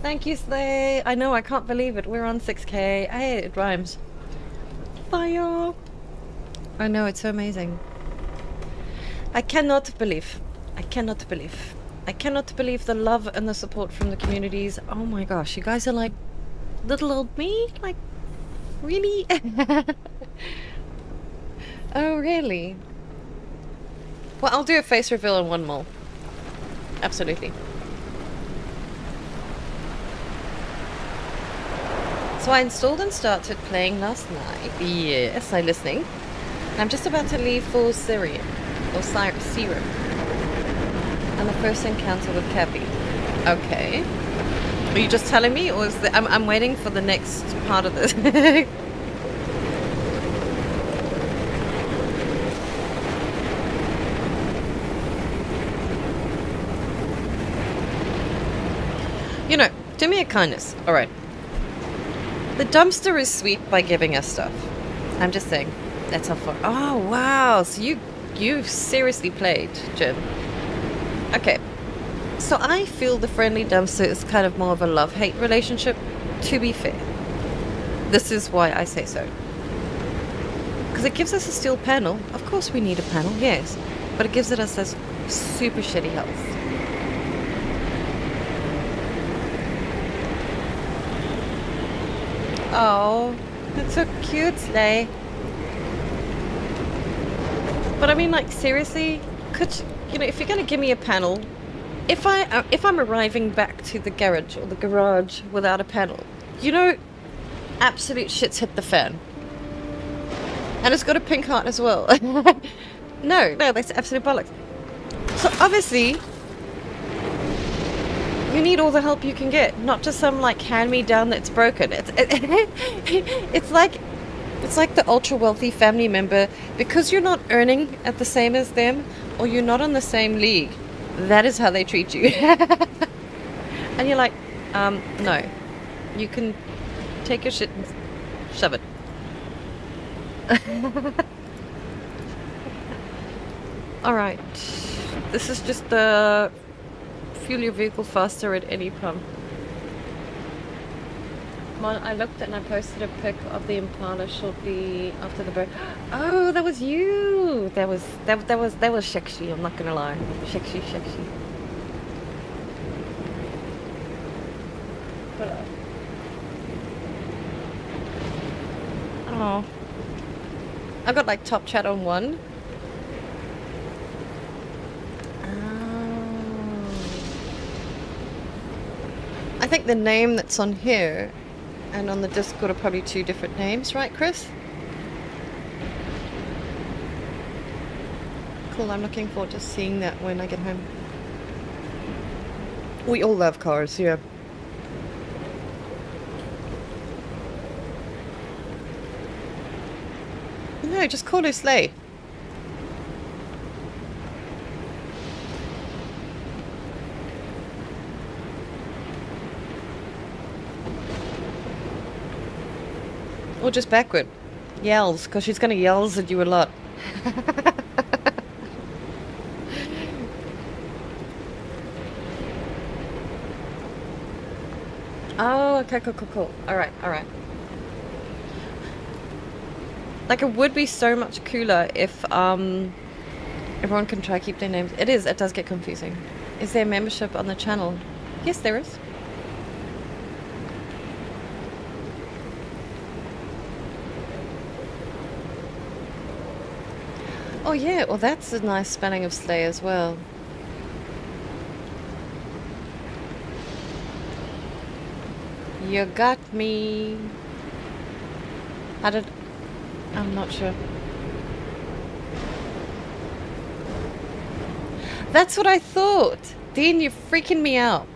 Thank you, Slay. I know, I can't believe it. We're on 6k. Hey, it rhymes. Fire! I know, it's so amazing. I cannot believe. I cannot believe. I cannot believe the love and the support from the communities. Oh my gosh, you guys are like little old me? Like, really? oh, really? Well, I'll do a face reveal and one more. Absolutely. So I installed and started playing last night. Yes, I'm listening. I'm just about to leave for Syria, or Sy- Serum. And the first encounter with Cappy. Okay. Are you just telling me, or is the, I'm, I'm waiting for the next part of this. you know, do me a kindness. All right. The dumpster is sweet by giving us stuff. I'm just saying. That's how far. Oh wow! So you you've seriously played, Jim. Okay. So I feel the friendly dumpster is kind of more of a love-hate relationship. To be fair, this is why I say so. Because it gives us a steel panel. Of course, we need a panel, yes, but it gives it us this super shitty health. Oh, that's so cute, Slay. But I mean, like, seriously, could you, know, if you're gonna give me a panel, if I uh, if I'm arriving back to the garage or the garage without a panel, you know, absolute shit's hit the fan. And it's got a pink heart as well. no, no, that's absolute bollocks. So obviously, you need all the help you can get, not just some like hand me down that's broken. It's it, it's like it's like the ultra wealthy family member because you're not earning at the same as them or you're not on the same league. That is how they treat you. and you're like, um, no. You can take your shit and shove it. Alright. This is just the fuel your vehicle faster at any pump. I looked and I posted a pic of the Impala shortly after the break. Oh, that was you. That was that that was that was sexy. I'm not gonna lie, sexy, sexy. Oh, I got like top chat on one. Oh. I think the name that's on here and on the Discord are probably two different names, right, Chris? Cool, I'm looking forward to seeing that when I get home. We all love cars, yeah. No, just call her Slay. Or just backward. Yells, because she's going to yells at you a lot. oh, okay, cool, cool, cool. Alright, alright. Like, it would be so much cooler if, um... Everyone can try keep their names. It is, it does get confusing. Is there membership on the channel? Yes, there is. Oh yeah, well that's a nice spelling of sleigh as well. You got me. How did... I'm not sure. That's what I thought. Dean, you're freaking me out.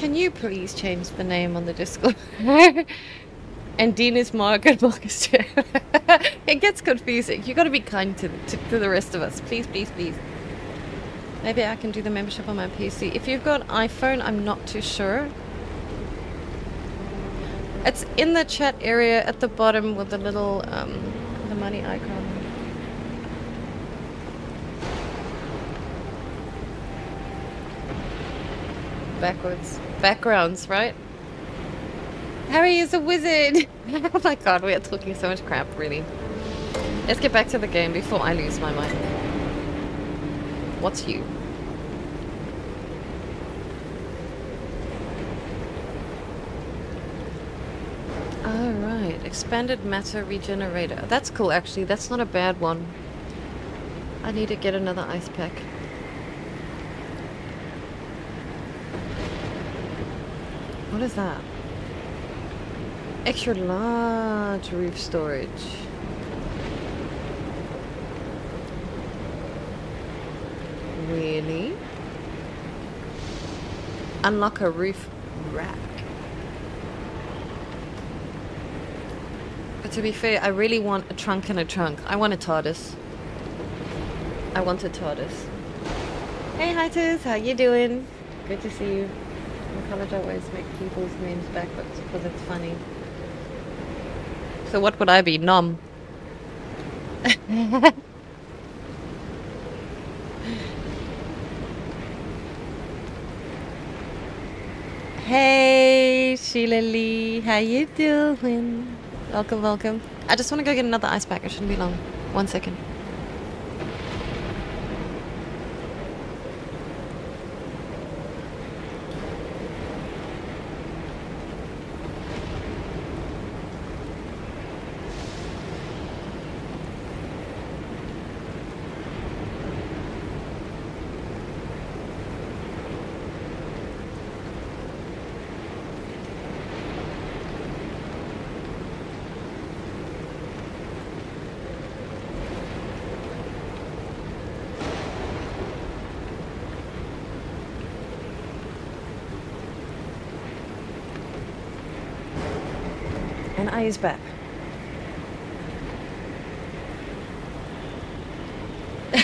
Can you please change the name on the Discord? and Dean is Mark and Mark is it gets confusing. You've gotta be kind to, to, to the rest of us. Please, please, please. Maybe I can do the membership on my PC. If you've got iPhone, I'm not too sure. It's in the chat area at the bottom with the little um, the money icon. Backwards. Backgrounds, right? Harry is a wizard! oh my god, we are talking so much crap, really. Let's get back to the game before I lose my mind. What's you? Alright, expanded matter regenerator. That's cool actually, that's not a bad one. I need to get another ice pack. What is that? Extra large roof storage. Really? Unlock a roof rack. But to be fair, I really want a trunk and a trunk. I want a TARDIS. I want a TARDIS. Hey Hitus, how you doing? Good to see you. In college I always make people's names backwards because it's funny. So what would I be? Nom. hey Sheila Lee, how you doing? Welcome, welcome. I just want to go get another ice pack. It shouldn't be long. One second. Is back.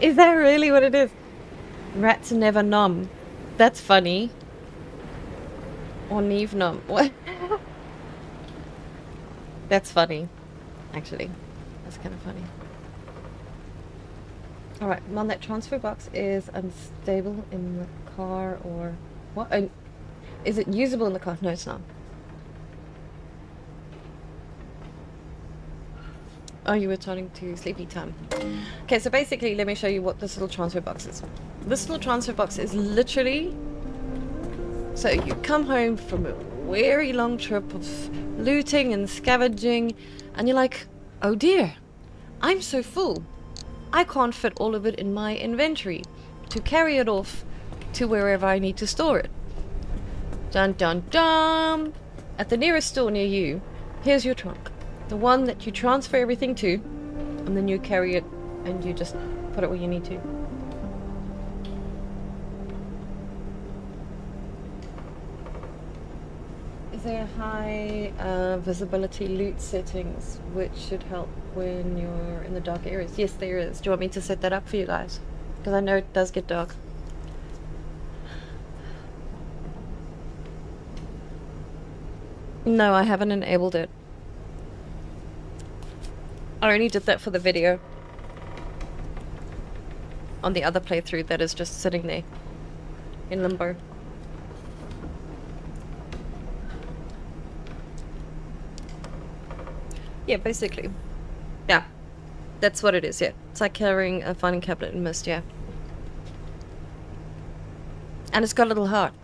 is that really what it is? Rats never numb. That's funny. Or Neve numb. What? That's funny. Actually. That's kind of funny. Alright, Mom, that transfer box is unstable in the car or... What? Uh, is it usable in the car? No, it's not. Oh, you were turning to sleepy time. Okay, so basically, let me show you what this little transfer box is. This little transfer box is literally... So you come home from a very long trip of looting and scavenging, and you're like, oh dear, I'm so full. I can't fit all of it in my inventory to carry it off to wherever I need to store it. Dun dun dun! At the nearest store near you, here's your trunk. The one that you transfer everything to, and then you carry it and you just put it where you need to. Is there high uh, visibility loot settings which should help when you're in the dark areas? Yes, there is. Do you want me to set that up for you guys? Because I know it does get dark. No, I haven't enabled it. I only did that for the video. On the other playthrough that is just sitting there. In limbo. Yeah, basically. Yeah. That's what it is, yeah. It's like carrying a filing cabinet in mist, yeah. And it's got a little heart.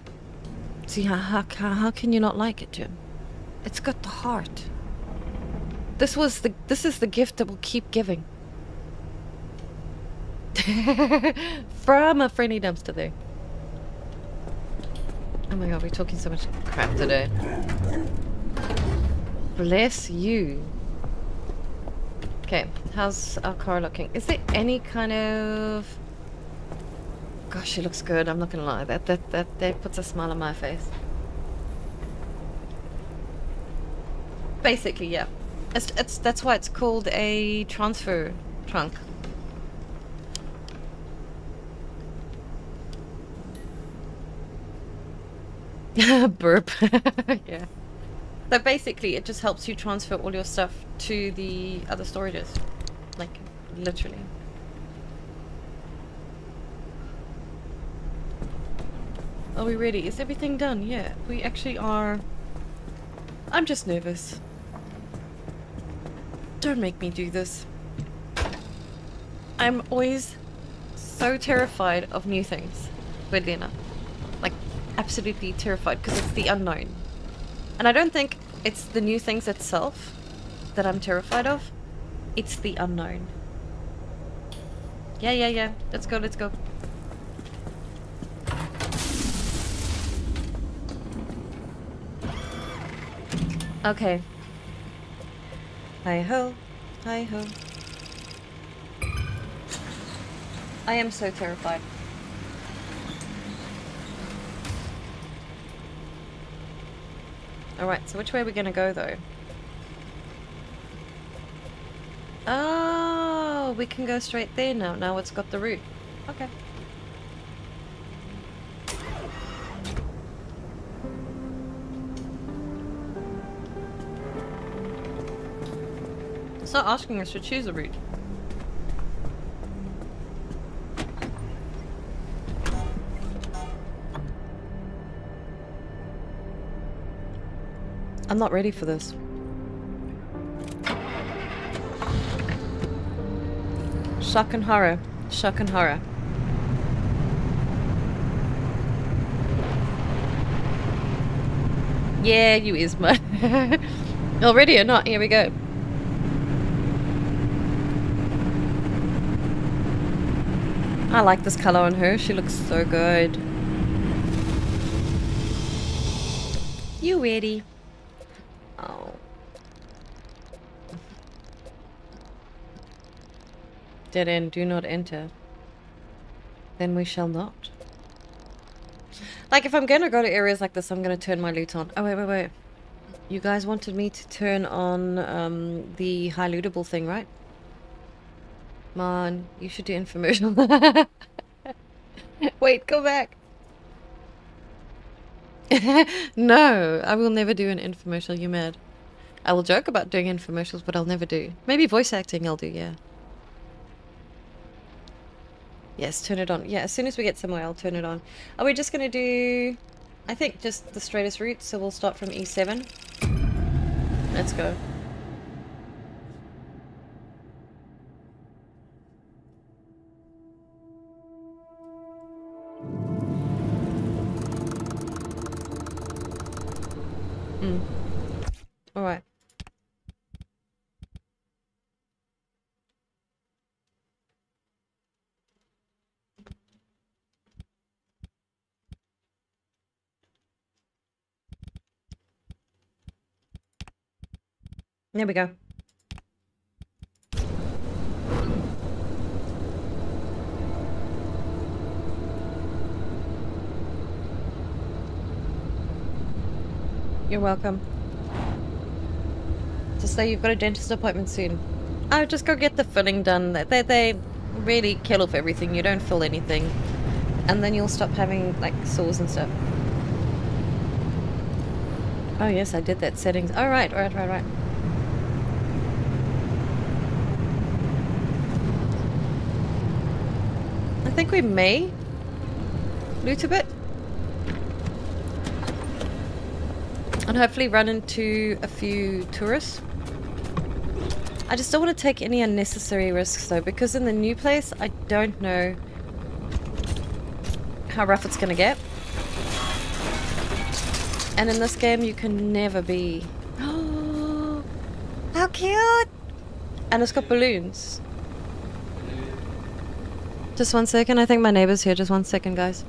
See, how, how, how can you not like it, Jim? It's got the heart. This was the this is the gift that will keep giving. From a friendly dumpster there. Oh my god, we're talking so much crap today. Bless you. Okay, how's our car looking? Is there any kind of... Gosh, she looks good, I'm not gonna lie. That, that, that, that puts a smile on my face. Basically, yeah. It's, it's, that's why it's called a transfer trunk. Burp. yeah. So basically, it just helps you transfer all your stuff to the other storages. Like, literally. Are we ready? Is everything done? Yeah, we actually are. I'm just nervous. Don't make me do this. I'm always so terrified of new things, weirdly enough. Like, absolutely terrified because it's the unknown. And I don't think it's the new things itself that I'm terrified of. It's the unknown. Yeah, yeah, yeah. Let's go, let's go. Okay. Hi ho. Hi ho. I am so terrified. Alright, so which way are we gonna go though? Oh, we can go straight there now. Now it's got the route. Okay. Not asking us to choose a route. I'm not ready for this. Shock and horror. Shock and horror. Yeah, you Isma. Already or not? Here we go. I like this color on her. She looks so good. You ready? Oh. Dead end, do not enter. Then we shall not. Like, if I'm gonna go to areas like this, I'm gonna turn my loot on. Oh, wait, wait, wait. You guys wanted me to turn on um, the high lootable thing, right? Man, you should do infomercial. wait, go back. no, I will never do an infomercial, you mad. I will joke about doing infomercials, but I'll never do. Maybe voice acting I'll do, yeah. Yes, turn it on. Yeah, as soon as we get somewhere, I'll turn it on. Are we just going to do... I think just the straightest route, so we'll start from E7. Let's go. Mm. Alright. There we go. You're welcome. Just say you've got a dentist appointment soon. Oh, just go get the filling done. They, they really kill off everything. You don't fill anything. And then you'll stop having, like, sores and stuff. Oh, yes, I did that settings. Oh, right, right, right, right. I think we may loot a bit. And hopefully run into a few tourists. I just don't want to take any unnecessary risks though, because in the new place, I don't know how rough it's going to get. And in this game, you can never be... Oh, how cute! And it's got balloons. Just one second, I think my neighbor's here. Just one second, guys.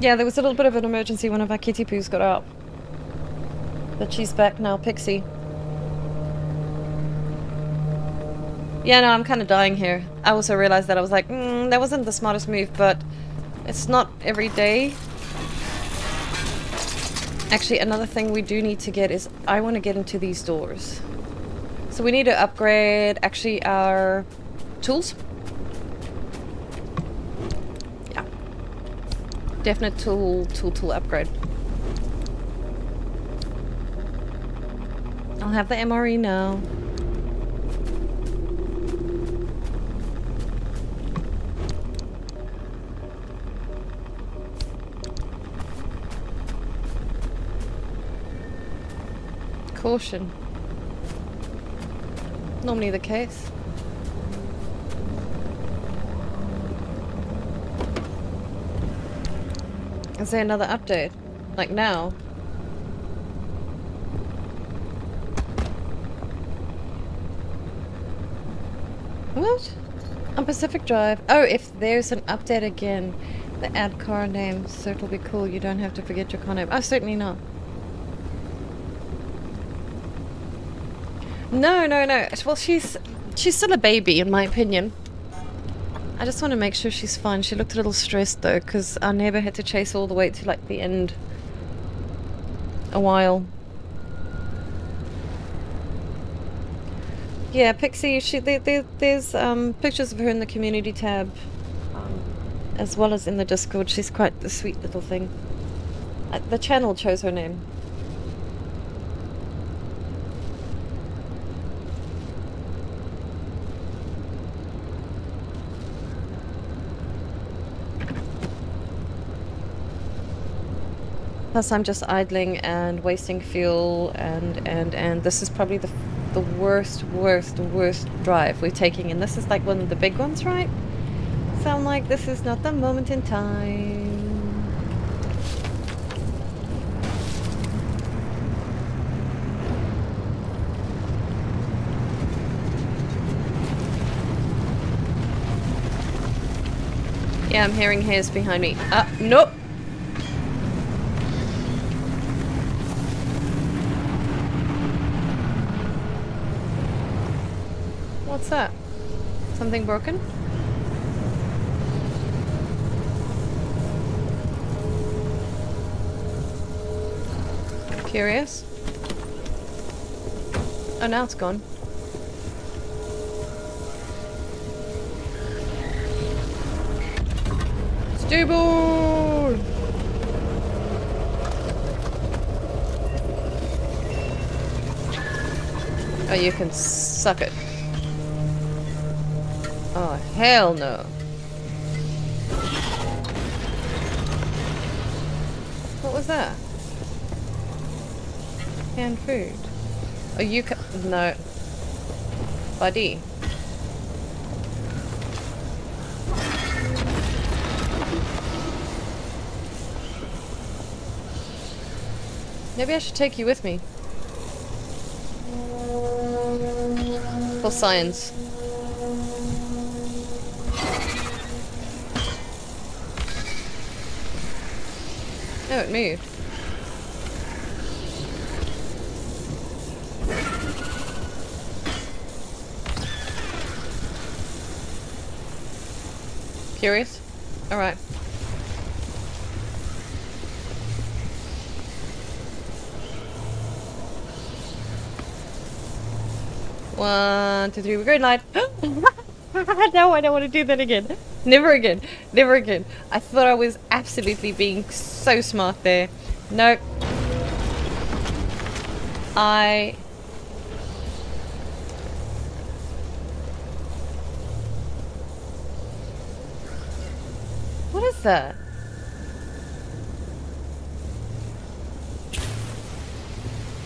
Yeah, there was a little bit of an emergency. One of our kitty poos got out. But she's back now, Pixie. Yeah, no, I'm kind of dying here. I also realized that I was like, mm, that wasn't the smartest move, but it's not every day. Actually, another thing we do need to get is I want to get into these doors. So we need to upgrade actually our tools. Definite tool, tool, tool upgrade. I'll have the MRE now. Caution. Normally the case. Is there another update? Like now? What? On Pacific Drive. Oh, if there's an update again, the add car name, so it'll be cool. You don't have to forget your car name. Oh, certainly not. No, no, no. Well, she's she's still a baby, in my opinion. I just want to make sure she's fine. She looked a little stressed though, because our neighbor had to chase all the way to like the end. A while. Yeah, Pixie. She there, there, there's um, pictures of her in the community tab, um, as well as in the Discord. She's quite the sweet little thing. Uh, the channel chose her name. Plus, I'm just idling and wasting fuel, and and and this is probably the the worst, worst, worst drive we're taking, and this is like one of the big ones, right? So I'm like, this is not the moment in time. Yeah, I'm hearing hairs behind me. Uh, nope. What's that? Something broken? Curious. Oh, now it's gone. Stable! Oh, you can suck it. Hell no. What was that? Canned food. Oh, you ca- No. Buddy. Maybe I should take you with me. For science. It moved. Curious? Alright. One, two, three, we're green light. no, I don't want to do that again. Never again. Never again. I thought I was absolutely being so smart there. Nope. I... What is that?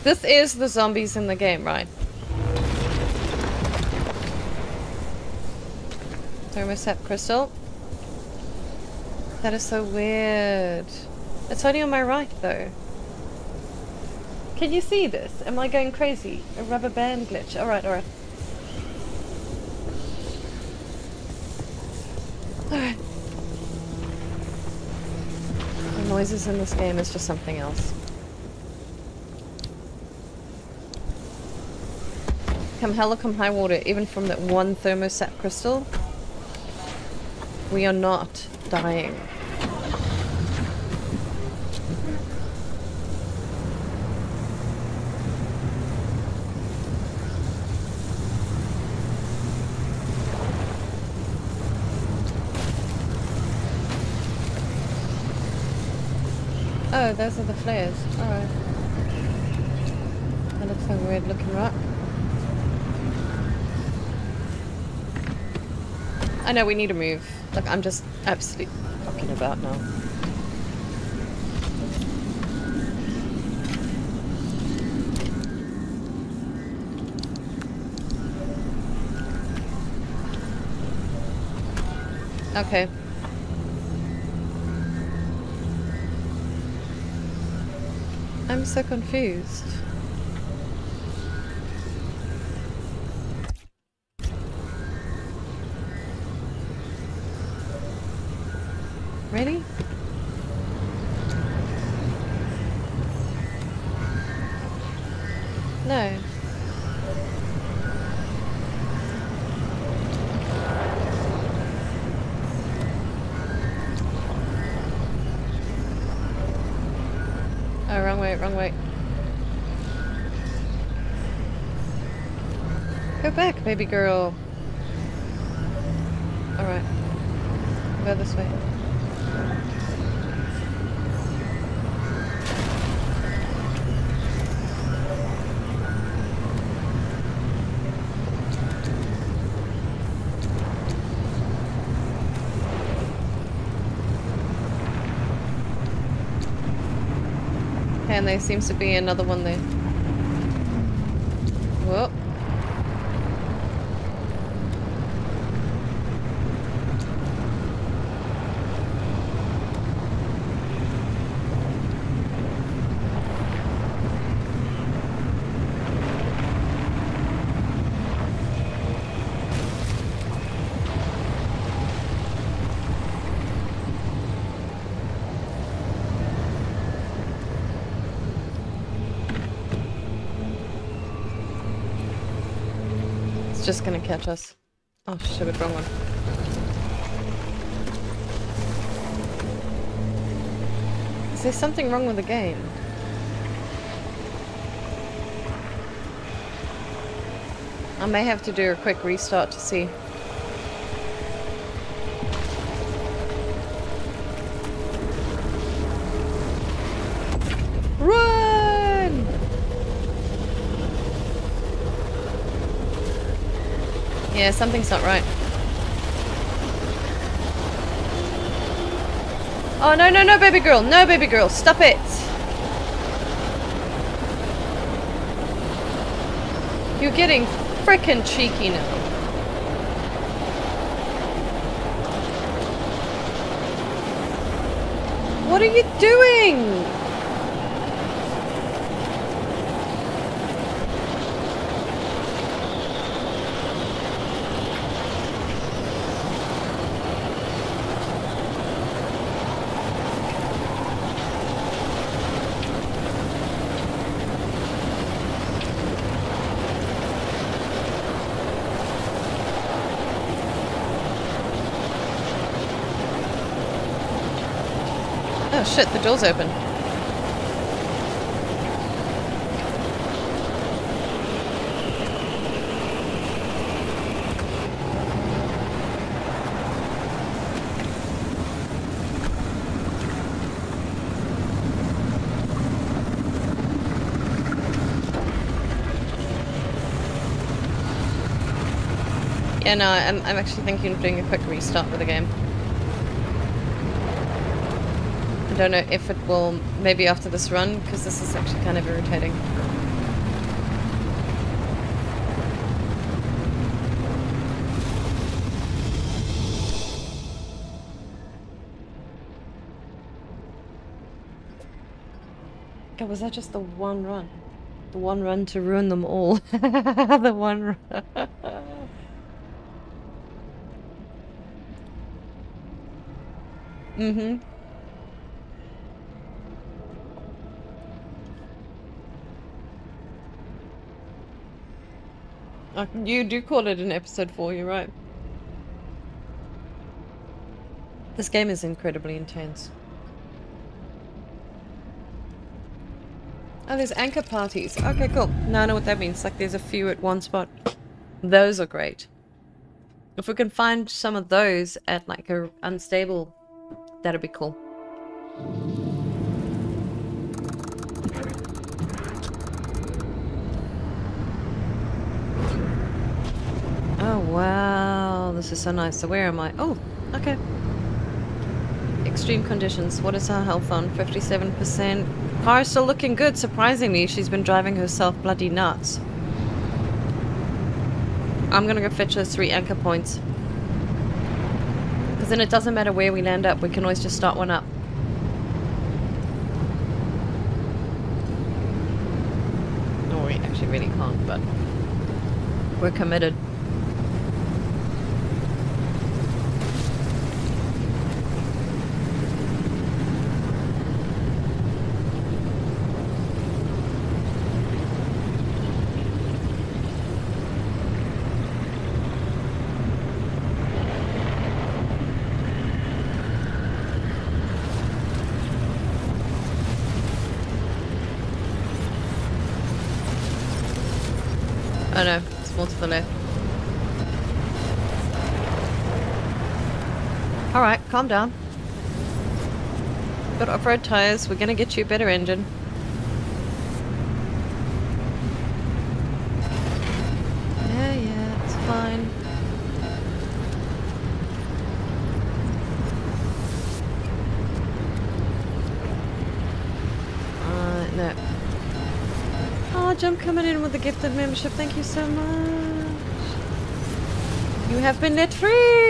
This is the zombies in the game, right? Thermostat crystal. That is so weird. It's only on my right though. Can you see this? Am I going crazy? A rubber band glitch. Alright, alright. Alright. I'm noises in this game is just something else. Come hell or come high water, even from that one thermostat crystal, we are not dying. Oh, those are the flares. Alright. That looks like a weird looking rock. I know we need to move. Look, I'm just absolutely fucking about now. Okay. I'm so confused. Baby girl. Alright. Go this way. And there seems to be another one there. Whoa. Just gonna catch us. Oh shit, wrong one. Is there something wrong with the game? I may have to do a quick restart to see. Yeah, something's not right. Oh, no, no, no, baby girl. No, baby girl. Stop it. You're getting frickin' cheeky now. What are you doing? Oh shit, the door's open. Yeah, no, I'm, I'm actually thinking of doing a quick restart with the game. I don't know if it will, maybe after this run, because this is actually kind of irritating. God, was that just the one run? The one run to ruin them all. the one run. mm-hmm. Uh, you do call it an episode 4, you're right. This game is incredibly intense. Oh, there's anchor parties. Okay, cool. Now I know what that means. Like there's a few at one spot. Those are great. If we can find some of those at like a unstable, that'd be cool. Oh wow, this is so nice. So where am I? Oh, okay. Extreme conditions. What is her health on? 57%. Car is still looking good. Surprisingly, she's been driving herself bloody nuts. I'm gonna go fetch those three anchor points. Because then it doesn't matter where we land up, we can always just start one up. No, we actually really can't, but we're committed. Oh no, it's more to the left. Alright, calm down. Got off-road tires, we're gonna get you a better engine. Yeah, yeah, it's fine. Uh, no. Oh, Jump coming in with the gifted membership. Thank you so much. You have been let free.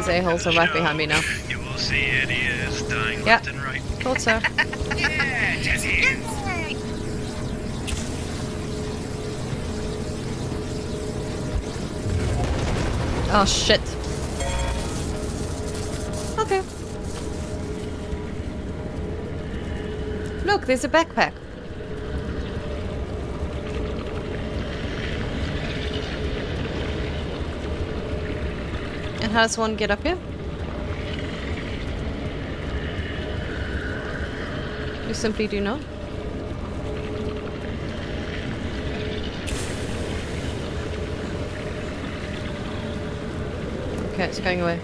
These a-holes are right behind me now. You will see idiots dying Yeah. left and right. Thought so. Yeah, just hands. Oh shit. Okay. Look, there's a backpack. And how does one get up here? You simply do not. Okay, it's going away.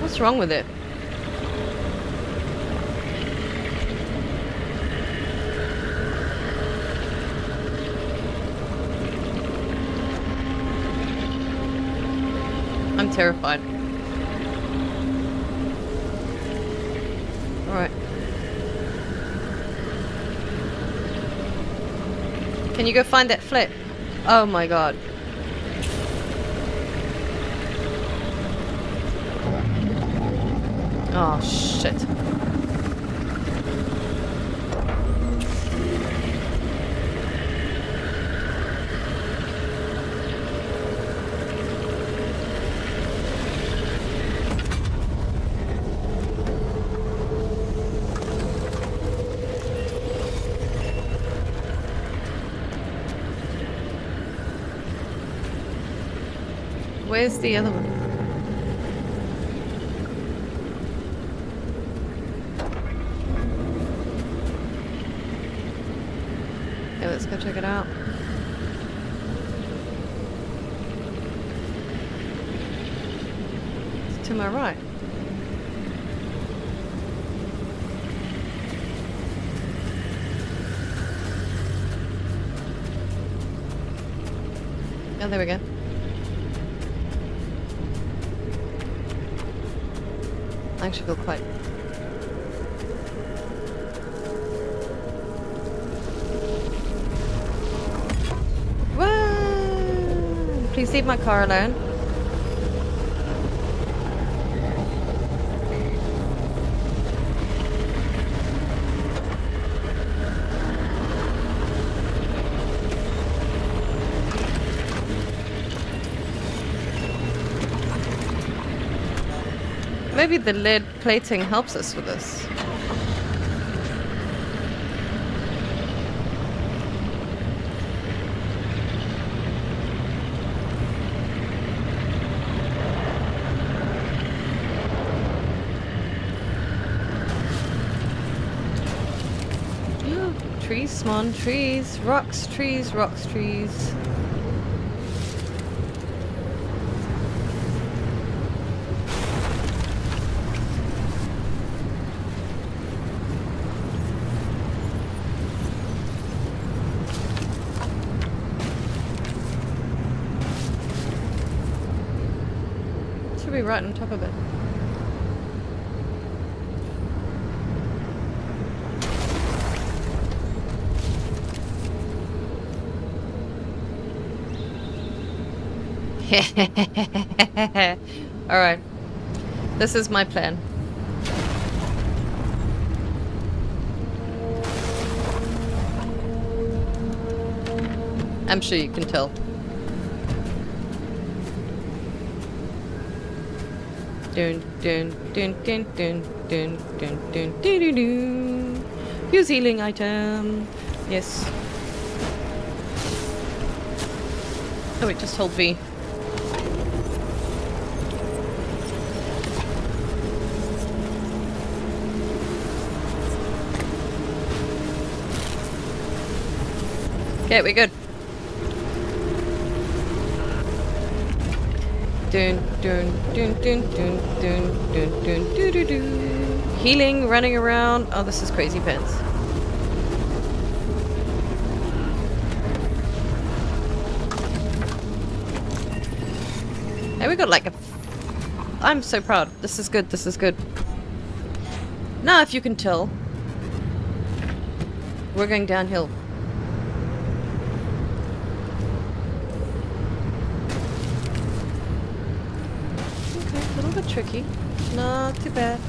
What's wrong with it? Terrified. Alright. Can you go find that flip? Oh my god. Oh shit. Where's the other one? Okay, let's go check it out. It's to my right. Oh, there we go. actually feel quite Whoa! Please leave my car alone. Maybe the lead plating helps us with this. trees, smon, trees, rocks, trees, rocks, trees. Should be right on top of it. Alright. This is my plan. I'm sure you can tell. Dun dun dun dun dun dun dun dun dun dun dun. Use healing item. Yes. Oh wait, just hold V. Okay, we're good. Dun dun dun dun dun dun dun dun dun dun dun. Healing, running around. Oh, this is crazy pants. Hey, we got like a. I'm so proud. This is good. This is good. Now, if you can tell, we're going downhill. Okay, a little bit tricky. Not too bad.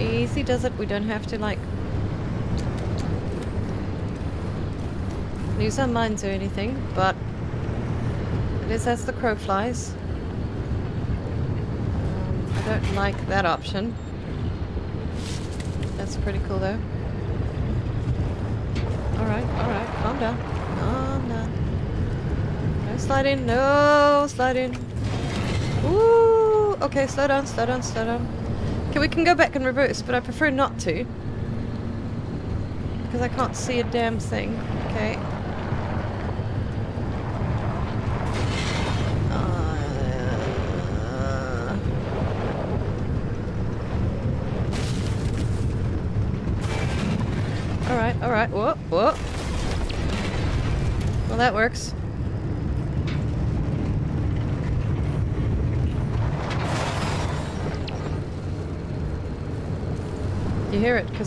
Easy does it. We don't have to like lose our minds or anything, but it is as the crow flies. Um, I don't like that option. That's pretty cool though. Alright, alright, calm down. Calm down. No sliding, no sliding. Ooh, okay, slow down, slow down, slow down. Okay, we can go back and reverse, but I prefer not to. Because I can't see a damn thing. Okay.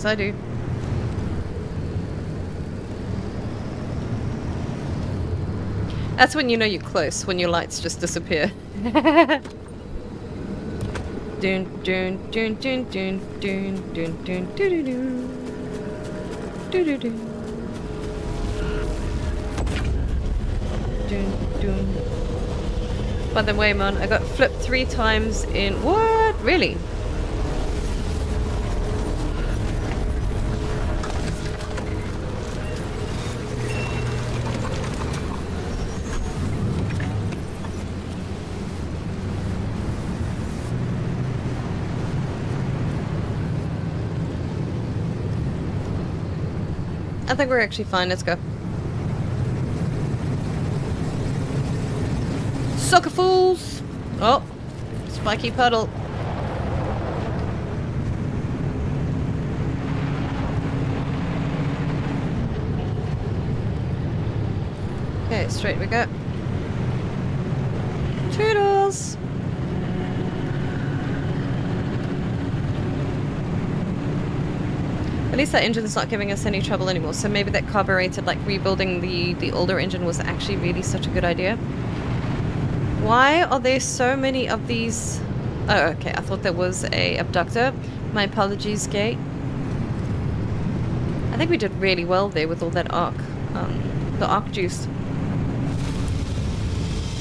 Because I do. That's when you know you're close, when your lights just disappear. dun dun dun dun dun dun dun dun dun dun dun dun dun dun dun By the way, man, I got flipped three times in what? Really? Think we're actually fine. Let's go. Sucker fools! Oh, spiky puddle. Okay, straight we go. Toodles! At least that engine's not giving us any trouble anymore, so maybe that carbureted, like rebuilding the, the older engine was actually really such a good idea. Why are there so many of these? Oh, okay. I thought that was a abductor. My apologies, Gate. I think we did really well there with all that arc, um, the arc juice.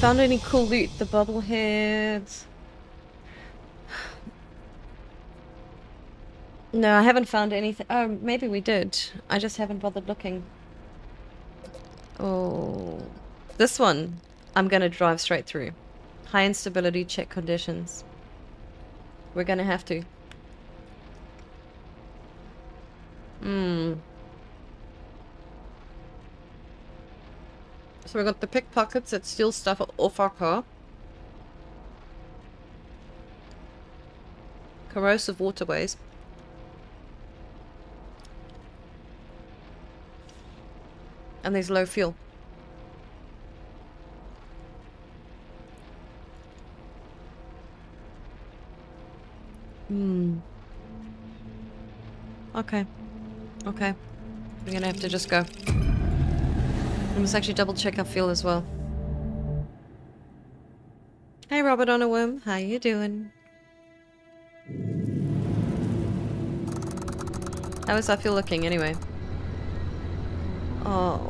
Found any cool loot? The bobbleheads. No, I haven't found anything. Oh, maybe we did. I just haven't bothered looking. Oh, this one. I'm gonna drive straight through. High instability check conditions. We're gonna have to. Hmm. So we got the pickpockets that steal stuff off our car. Corrosive waterways. And there's low fuel. Hmm. Okay. Okay. We're gonna have to just go. I must actually double check our fuel as well. Hey Robert on a worm, how you doing? How is our fuel looking anyway? Oh.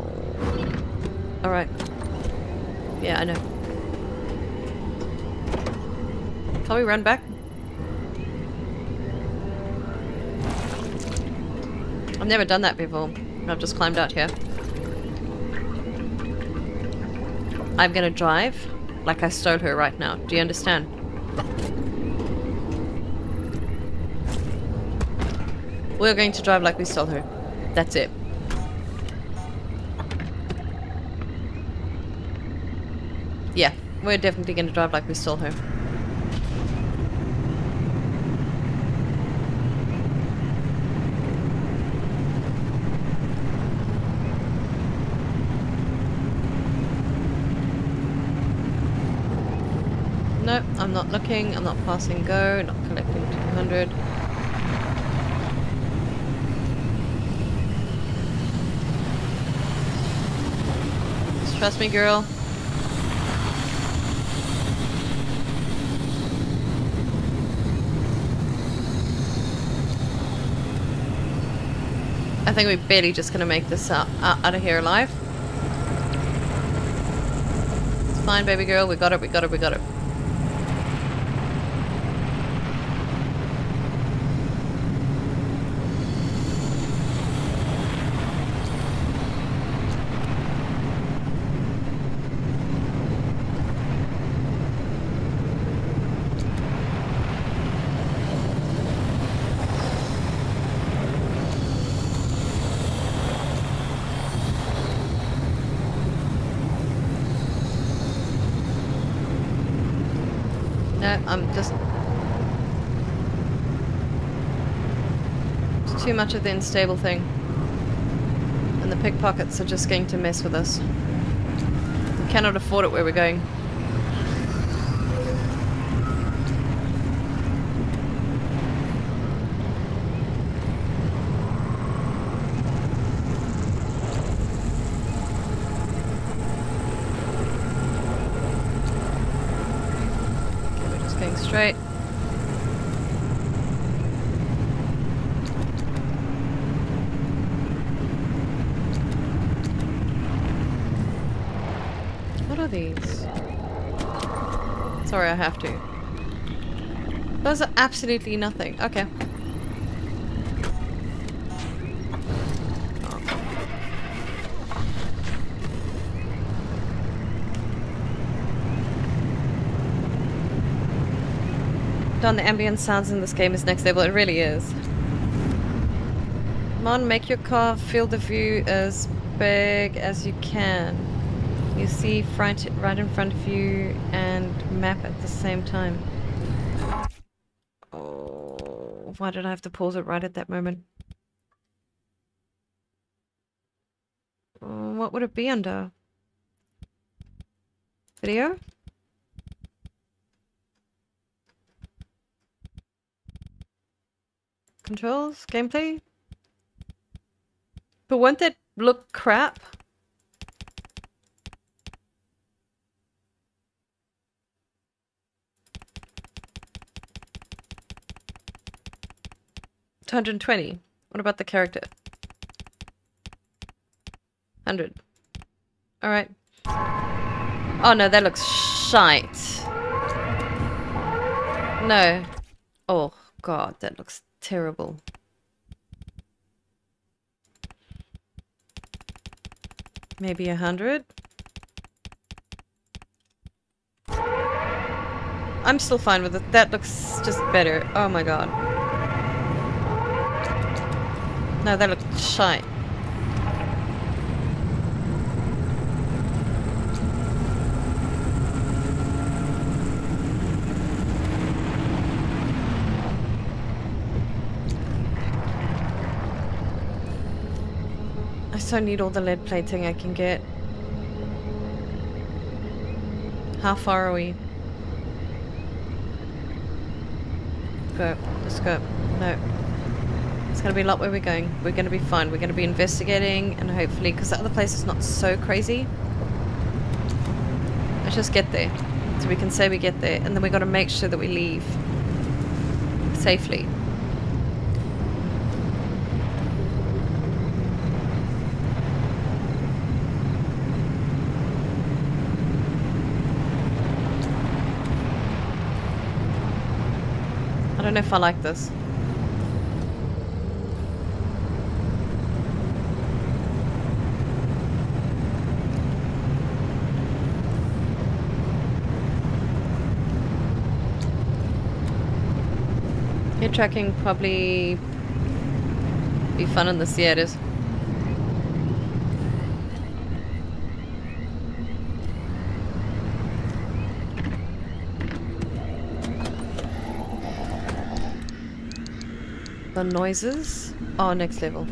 Alright. Yeah, I know. Can we run back? I've never done that before. I've just climbed out here. I'm gonna drive like I stole her right now. Do you understand? We're going to drive like we stole her. That's it. Yeah, we're definitely gonna drive like we stole her. No, I'm not looking. I'm not passing go. Not collecting 200. Trust me, girl. I think we're barely just gonna make this out, out, out of here alive. It's fine, baby girl. We got it, we got it, we got it. No, I'm just... It's too much of the unstable thing. And the pickpockets are just going to mess with us. We cannot afford it where we're going. Okay, we're just going straight. What are these? Sorry, I have to. Those are absolutely nothing. Okay. Done, the ambient sounds in this game is next level. It really is. Come on, make your car field of view as big as you can. You see front, right in front of you and map at the same time. Why did I have to pause it right at that moment? Oh, what would it be under? Video? Controls? Gameplay? But won't that look crap? 220. What about the character? 100. Alright. Oh no, that looks shite. No. Oh god, that looks terrible. Maybe a hundred? I'm still fine with it. That looks just better. Oh my god. No, that looks shite. I so need all the lead plating I can get. How far are we? Go. Let's go. No. It's gonna be a lot where we're going. We're gonna be fine. We're gonna be investigating and hopefully, because the other place is not so crazy. Let's just get there. So we can say we get there. And then we gotta make sure that we leave. Safely. I don't know if I like this. Tracking probably be fun in the Sierras. The noises are next level.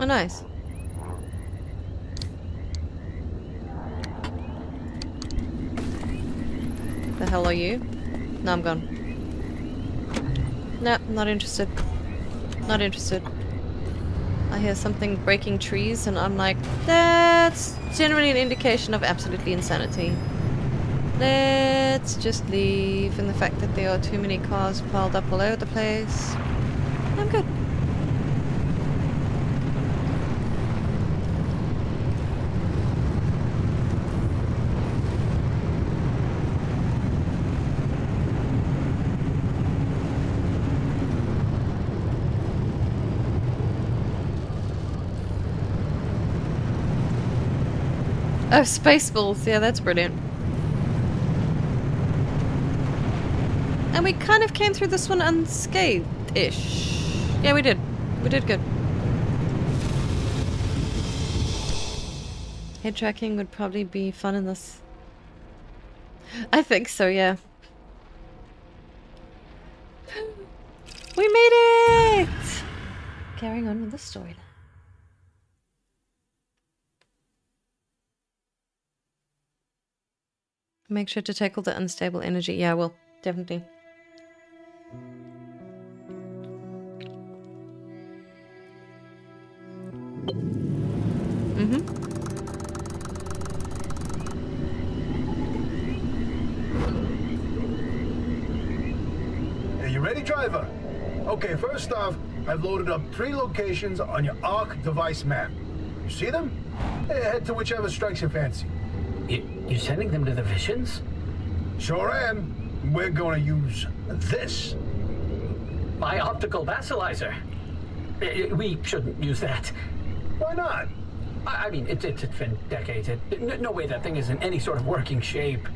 Oh, nice. The hell are you? No, I'm gone. No, not interested. Not interested. I hear something breaking trees and I'm like, that's generally an indication of absolutely insanity. Let's just leave. And the fact that there are too many cars piled up all over the place. I'm good. Oh, Spaceballs. Yeah, that's brilliant. And we kind of came through this one unscathed-ish. Yeah, we did. We did good. Head tracking would probably be fun in this. I think so, yeah. We made it! Carrying on with the storyline. Make sure to tackle the unstable energy. Yeah, well, definitely. Mm-hmm. Are you ready, driver? Okay, first off, I've loaded up three locations on your ARC device map. You see them? Head to whichever strikes your fancy. You, you sending them to the Visions? Sure am. We're gonna use this. My optical vassalizer. Uh, We shouldn't use that. Why not? I I mean, it, it, it's been decades. It, no, no way that thing is in any sort of working shape.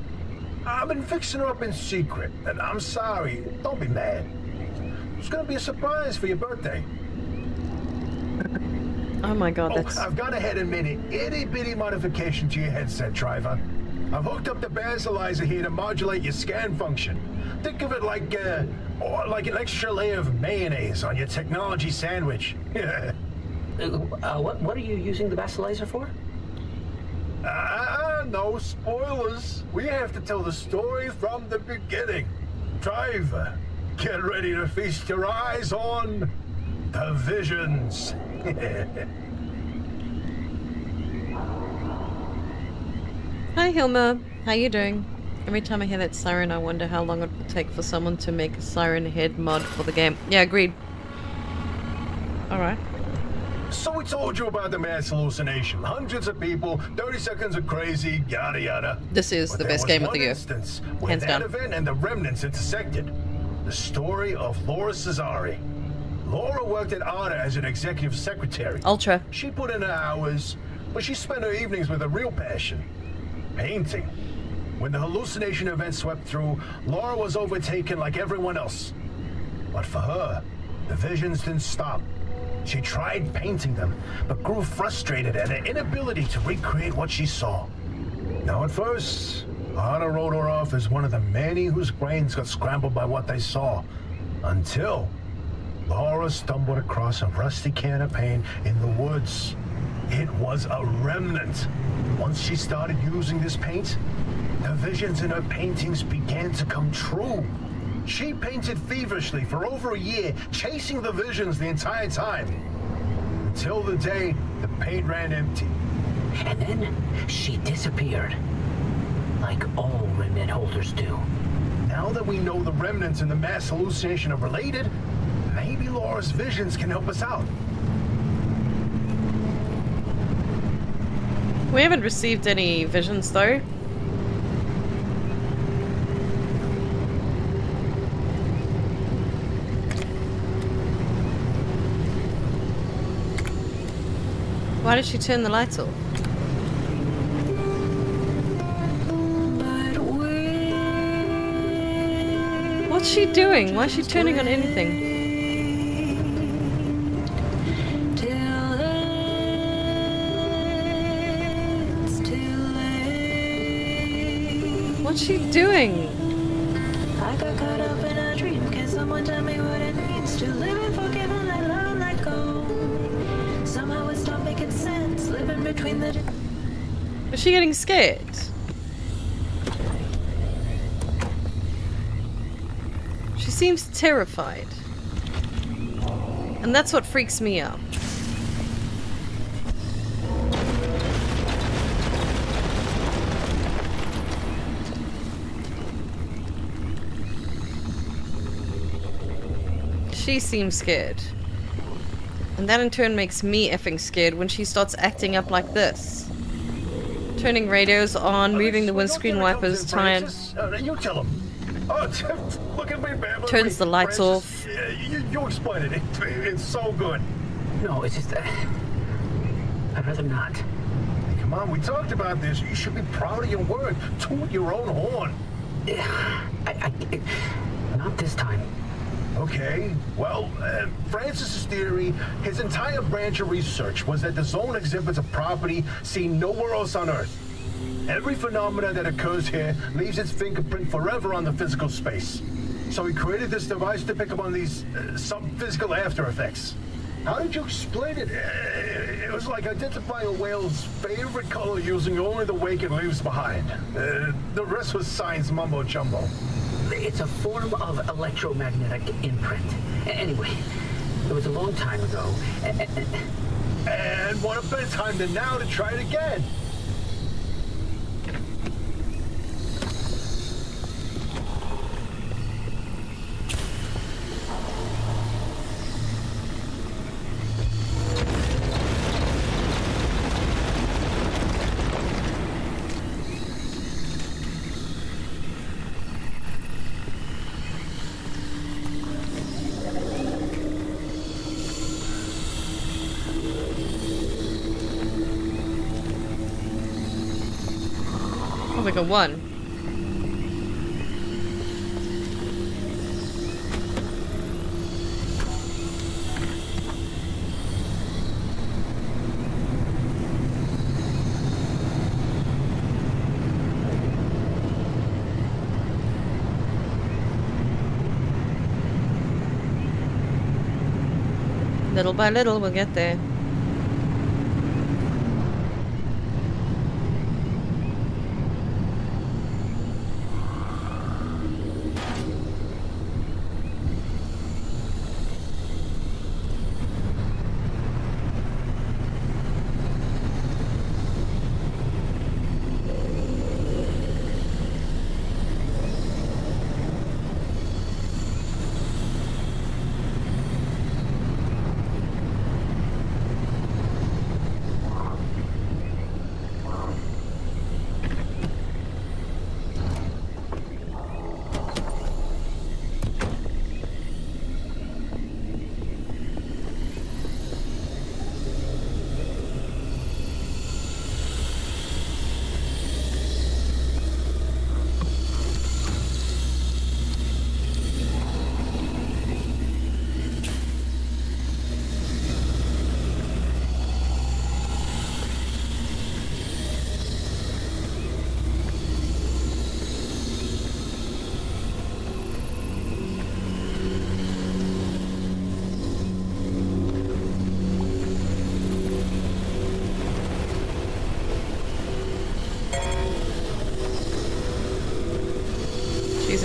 I've been fixing her up in secret, and I'm sorry. Don't be mad. It's gonna be a surprise for your birthday. Oh my god, Oh, that's I've gone ahead and made an itty bitty modification to your headset, driver. I've hooked up the basilizer here to modulate your scan function. Think of it like uh, or like an extra layer of mayonnaise on your technology sandwich. Uh, what, what are you using the basilizer for? Ah, no spoilers. We have to tell the story from the beginning. Driver, get ready to feast your eyes on the visions. Hi Hilma, how you doing? Every time I hear that siren, I wonder how long it will take for someone to make a siren head mod for the game. Yeah, agreed. Alright. so we told you about the mass hallucination. Hundreds of people, 30 seconds of crazy, yada yada. This is But the best game of the year. Instance where Hands that down. event and the remnants intersected. The story of Laura Cesari. Laura worked at ARDA as an executive secretary. Ultra. She put in her hours, but she spent her evenings with a real passion painting. When the hallucination event swept through, Laura was overtaken like everyone else. But for her, the visions didn't stop. She tried painting them, but grew frustrated at her inability to recreate what she saw. Now, at first, Anna wrote her off as one of the many whose brains got scrambled by what they saw. Until Laura stumbled across a rusty can of paint in the woods. It was a remnant. Once she started using this paint, the visions in her paintings began to come true. She painted feverishly for over a year, chasing the visions the entire time. Until the day the paint ran empty. And then she disappeared. Like all remnant holders do. Now that we know the remnants and the mass hallucination are related, maybe Laura's visions can help us out. We haven't received any visions though. Why did she turn the lights off? What's she doing? Why is she turning on anything? She doing? I got caught up in a dream. Can someone tell me what it means to live and forgive and let love let go? Somehow it stopped making sense. Living between the. Is she getting scared? She seems terrified. And that's what freaks me out. She seems scared. And that in turn makes me effing scared when she starts acting up like this. Turning radios on, moving the windscreen wipers, tired. Uh, you tell him. Oh, look at me, man. Turns the lights off. You, you explain it. it. It's so good. No, it's just. Uh, I'd rather not. Come on, we talked about this. You should be proud of your work. Toot your own horn. I, I, not this time. Okay, well, uh, Francis's theory, his entire branch of research was that the zone exhibits a property seen nowhere else on Earth. Every phenomena that occurs here leaves its fingerprint forever on the physical space. So he created this device to pick up on these uh, sub-physical after effects. How did you explain it? Uh, it was like identifying a whale's favorite color using only the wake it leaves behind. Uh, the rest was science mumbo jumbo. It's a form of electromagnetic imprint. Anyway, it was a long time ago. And what a better time than now to try it again? one. Little by little, we'll get there.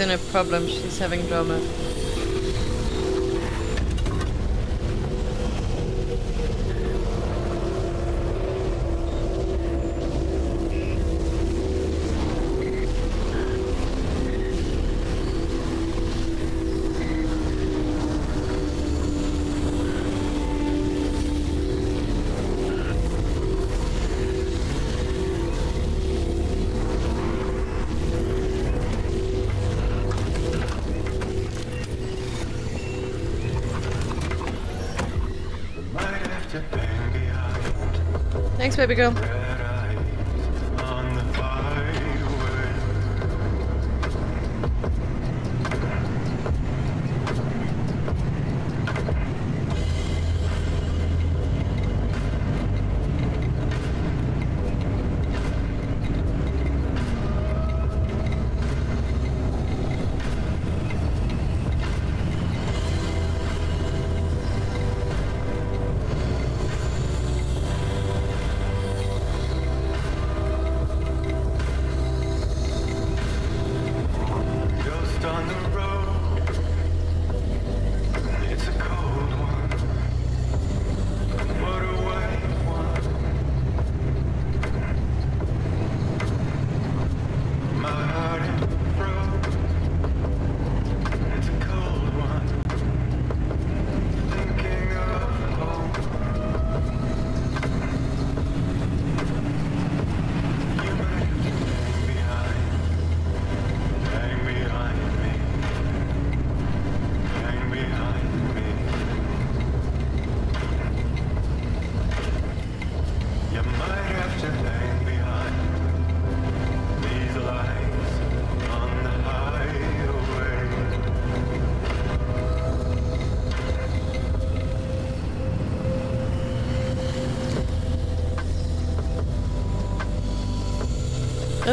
In a problem. She's having drama. Baby girl.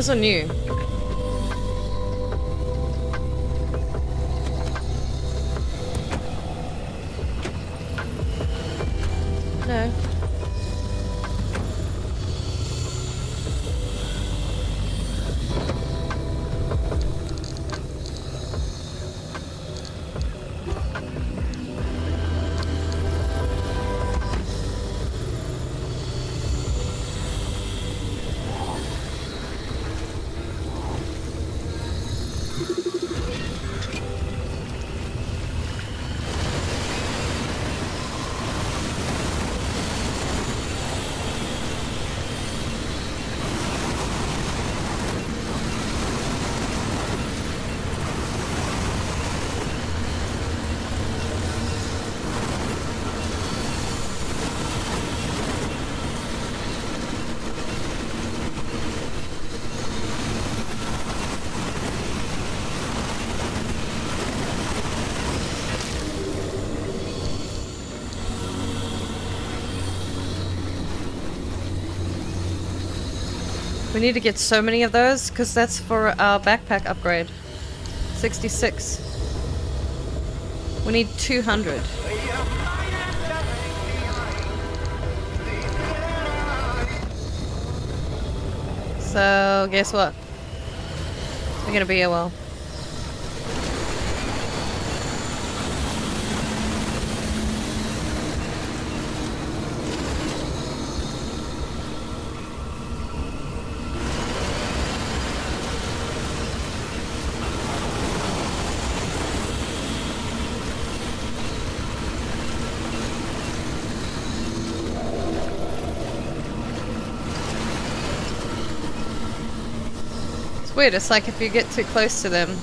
Those are new. We need to get so many of those because that's for our backpack upgrade. 66. We need 200. So, guess what? We're gonna be a while. It's like if you get too close to them.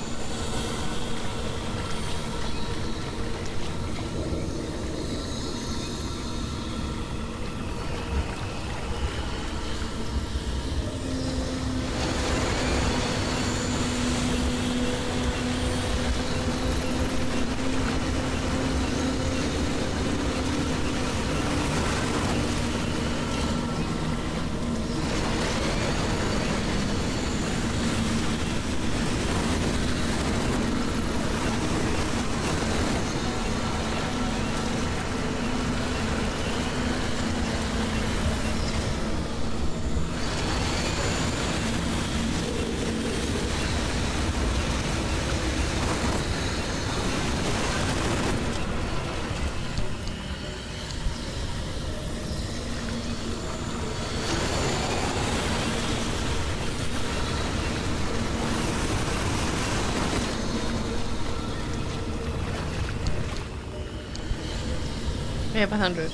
We have a hundred.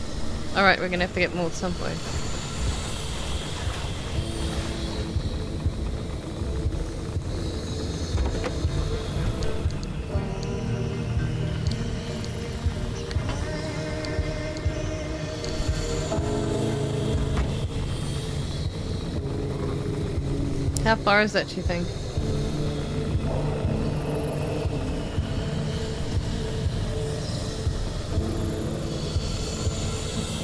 Alright, we're gonna have to get more at some point. How far is that, do you think?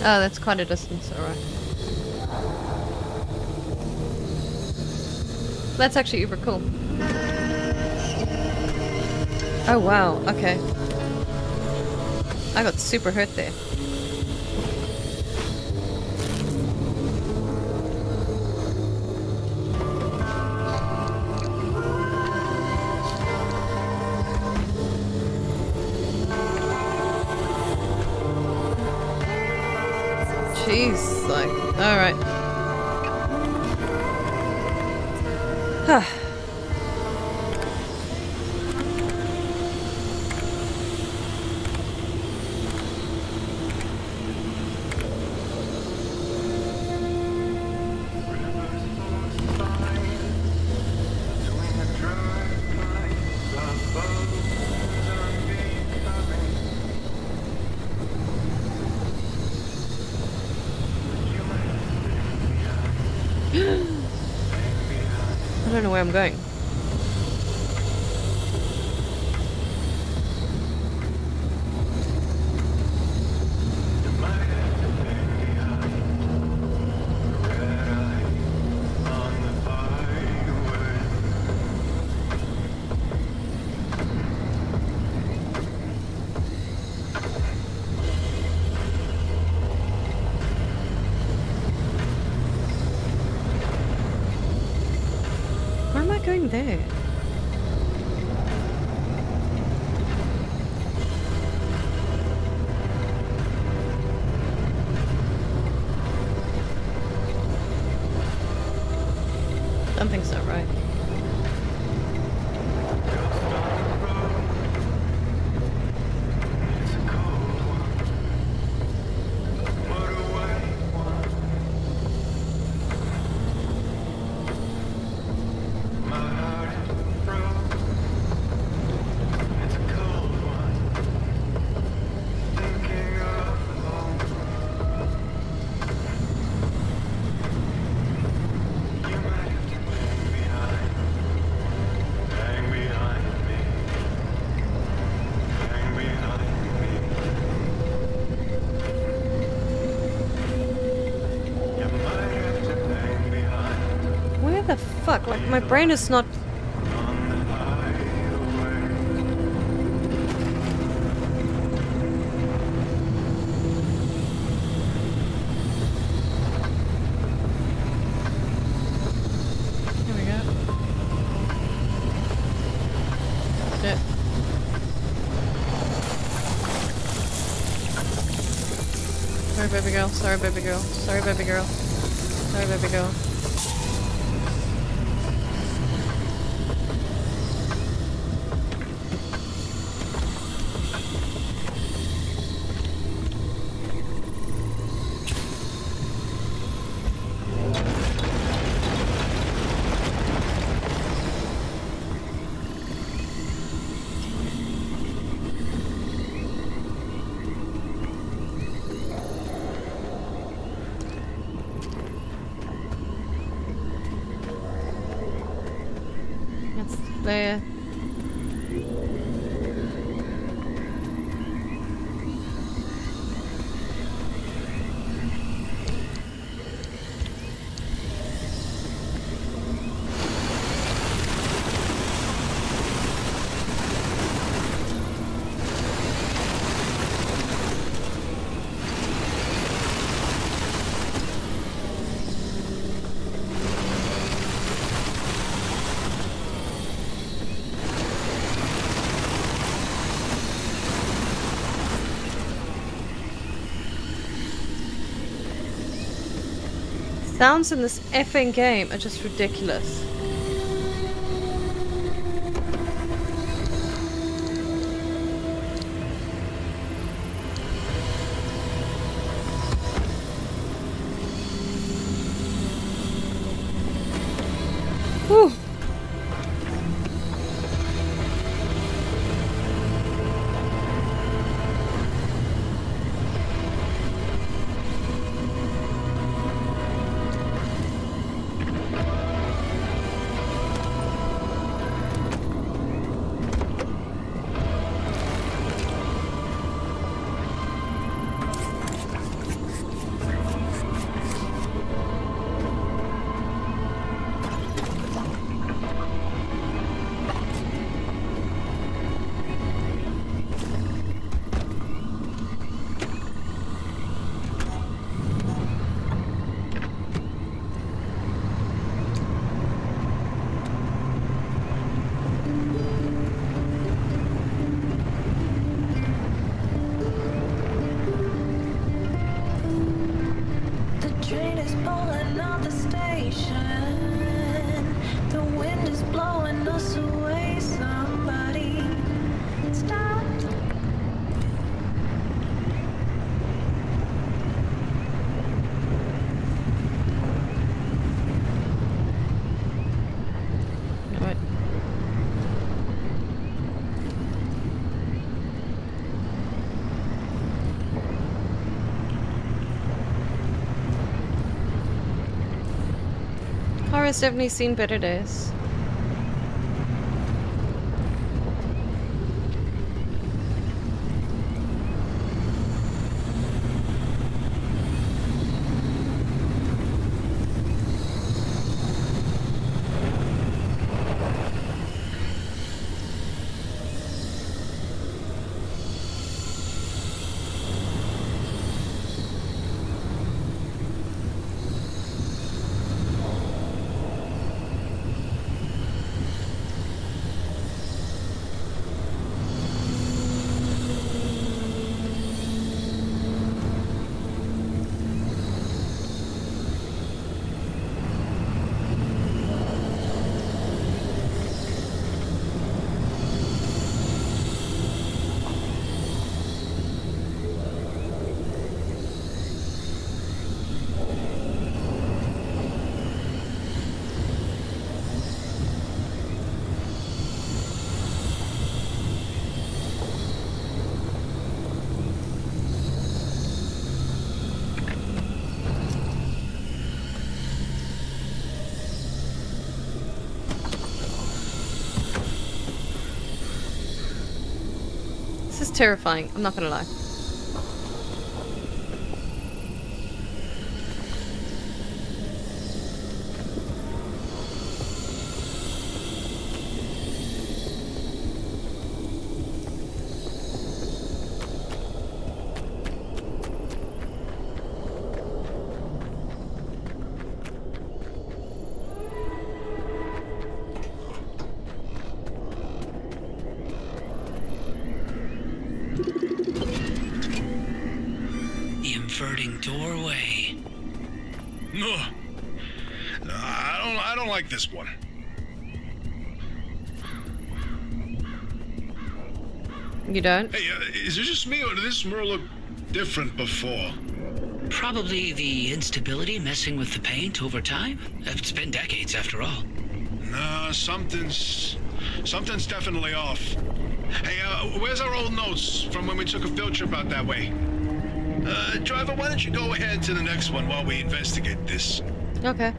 Oh, that's quite a distance, alright. That's actually uber cool. Oh wow, okay. I got super hurt there. brain is not... Here we go. Sorry, baby girl. Sorry, baby girl. Sorry, baby girl. Sorry, baby girl. Sounds in this effing game are just ridiculous. Kara's definitely seen better days. Terrifying, I'm not gonna lie. You don't? Hey, uh, is it just me or did this mirror look different before? Probably the instability messing with the paint over time. It's been decades after all. Nah, something's something's definitely off. Hey, uh, where's our old notes from when we took a field trip out that way? Uh, driver, why don't you go ahead to the next one while we investigate this? Okay.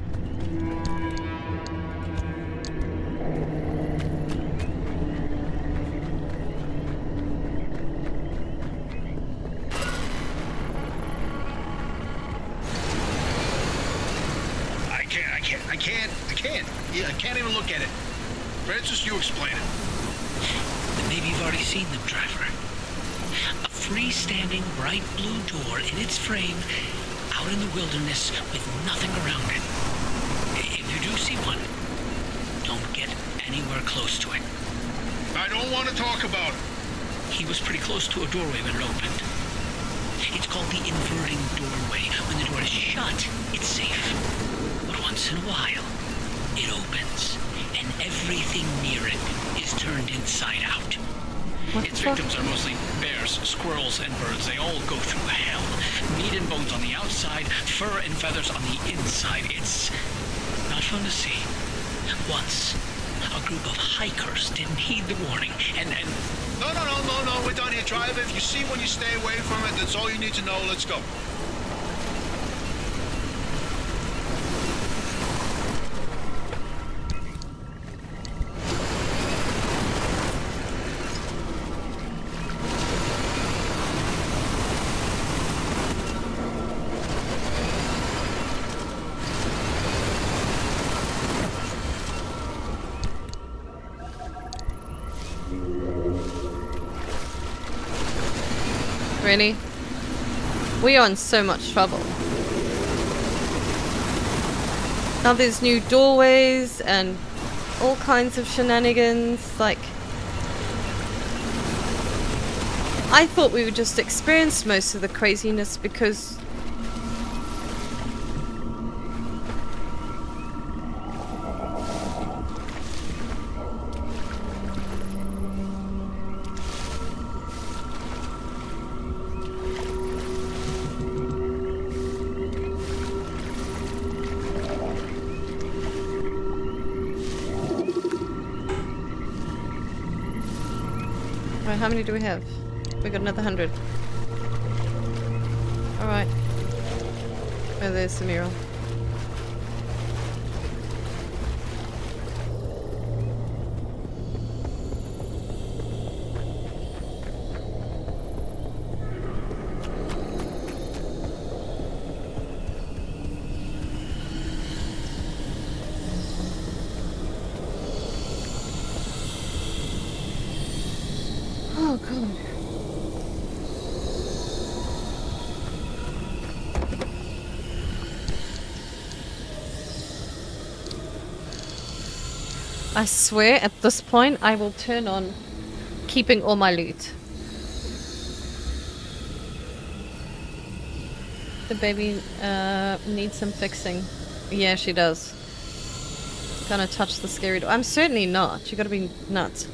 I can't. I can't. I can't. I can't. Yeah, I can't even look at it. Francis, you explain it. Then maybe you've already seen them, driver. A freestanding bright blue door in its frame out in the wilderness with nothing around it. If you do see one, don't get anywhere close to it. I don't want to talk about it. He was pretty close to a doorway when it opened. It's called the inverting doorway. When the door is shut, it's safe. But once in a while, it opens, and everything near it is turned inside out. What its victims are mostly bears, squirrels, and birds. They all go through hell. Meat and bones on the outside, fur and feathers on the inside. It's not fun to see. Once, a group of hikers didn't heed the warning, and, and No, no, no, no, no. We're done here, driver. If you see one, you stay away from it. That's all you need to know. Let's go. Are in so much trouble. Now there's new doorways and all kinds of shenanigans, like... I thought we would just experience most of the craziness because... many do we have? We got another hundred. Alright. Oh, there's the mural. Oh, God. I swear at this point I will turn on keeping all my loot. The baby uh, needs some fixing. Yeah, she does. Gonna touch the scary door. I'm certainly not. You gotta be nuts.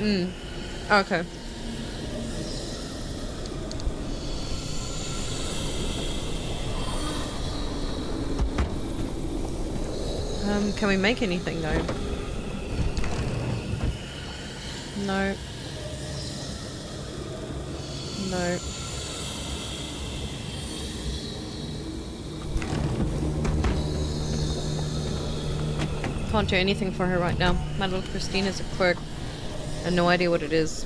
Mm. Okay. Um, can we make anything though? No. No. Can't do anything for her right now. My little Christine is a quirk. I have no idea what it is.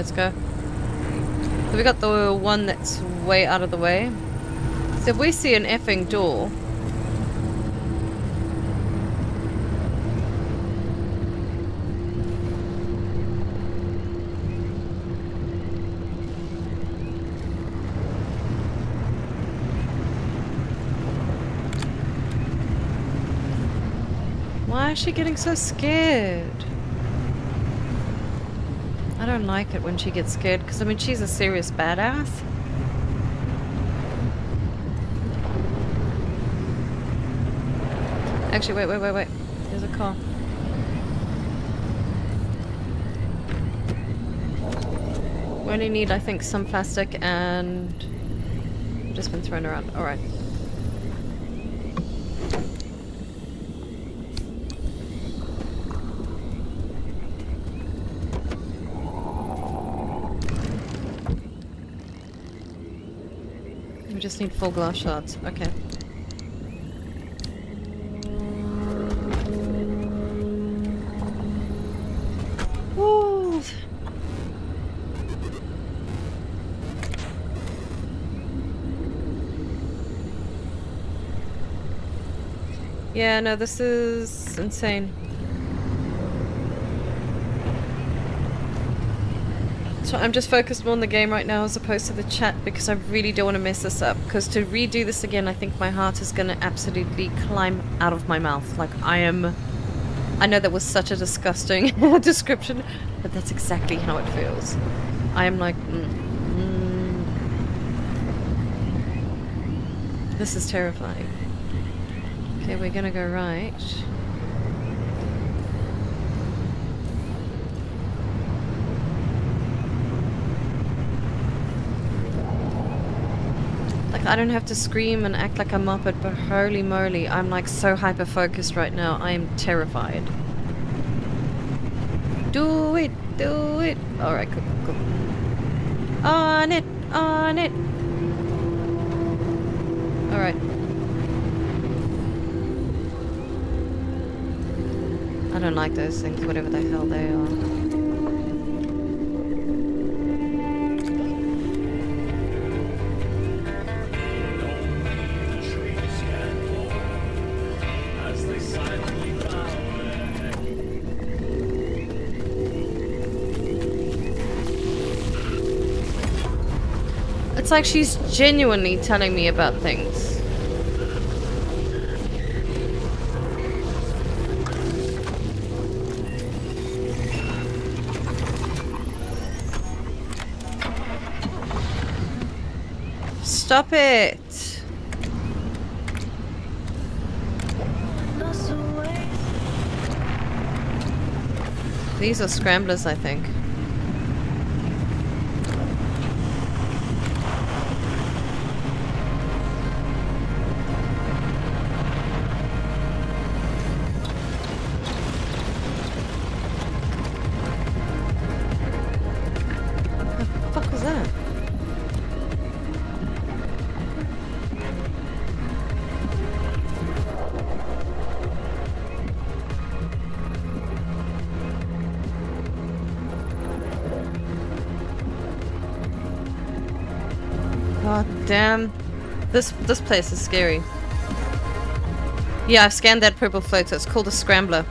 Let's go. So we got the one that's way out of the way. So if we see an effing door. Why is she getting so scared? I don't like it when she gets scared because I mean she's a serious badass. Actually, wait, wait, wait, wait. There's a car. We only need, I think, some plastic and just been thrown around. All right. We need full glass shots. Okay. Yeah, no, this is insane. So I'm just focused more on the game right now as opposed to the chat because I really don't want to mess this up. Because to redo this again, I think my heart is going to absolutely climb out of my mouth. Like, I am... I know that was such a disgusting description, but that's exactly how it feels. I am like... Mm, mm. This is terrifying. Okay, we're gonna go right. I don't have to scream and act like a muppet, but holy moly, I'm like so hyper focused right now. I am terrified. Do it, do it. Alright, cool, cool. On it, on it. Alright. I don't like those things, whatever the hell they are. It's like she's genuinely telling me about things. Stop it! These are scramblers, I think. Damn. This this place is scary. Yeah, I've scanned that purple floater. It's called a scrambler.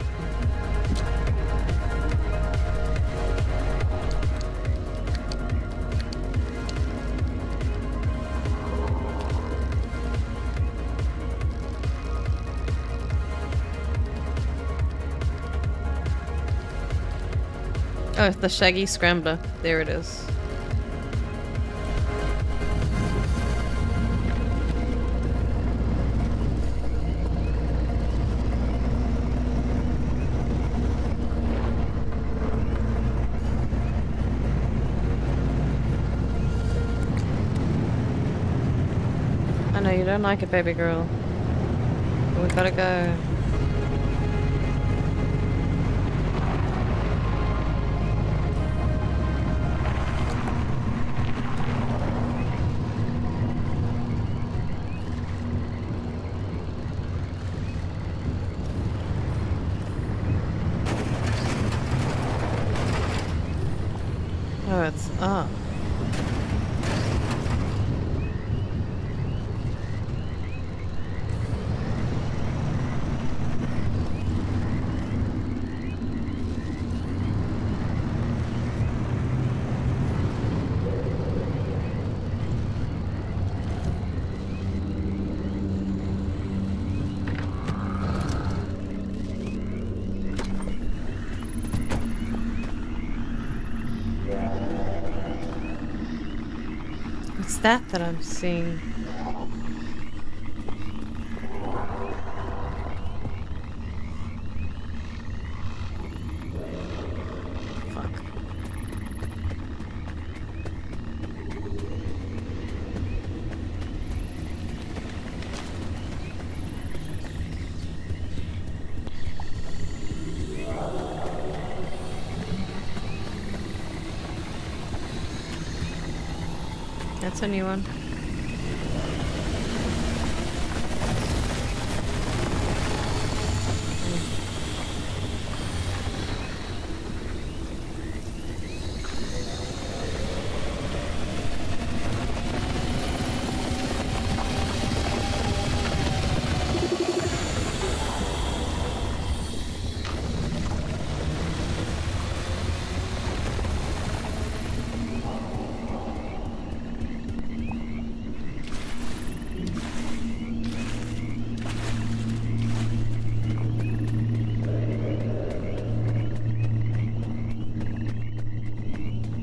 Oh, it's the shaggy scrambler. There it is. Like it, baby girl. We gotta go. That that I'm seeing? Fuck. That's a new one.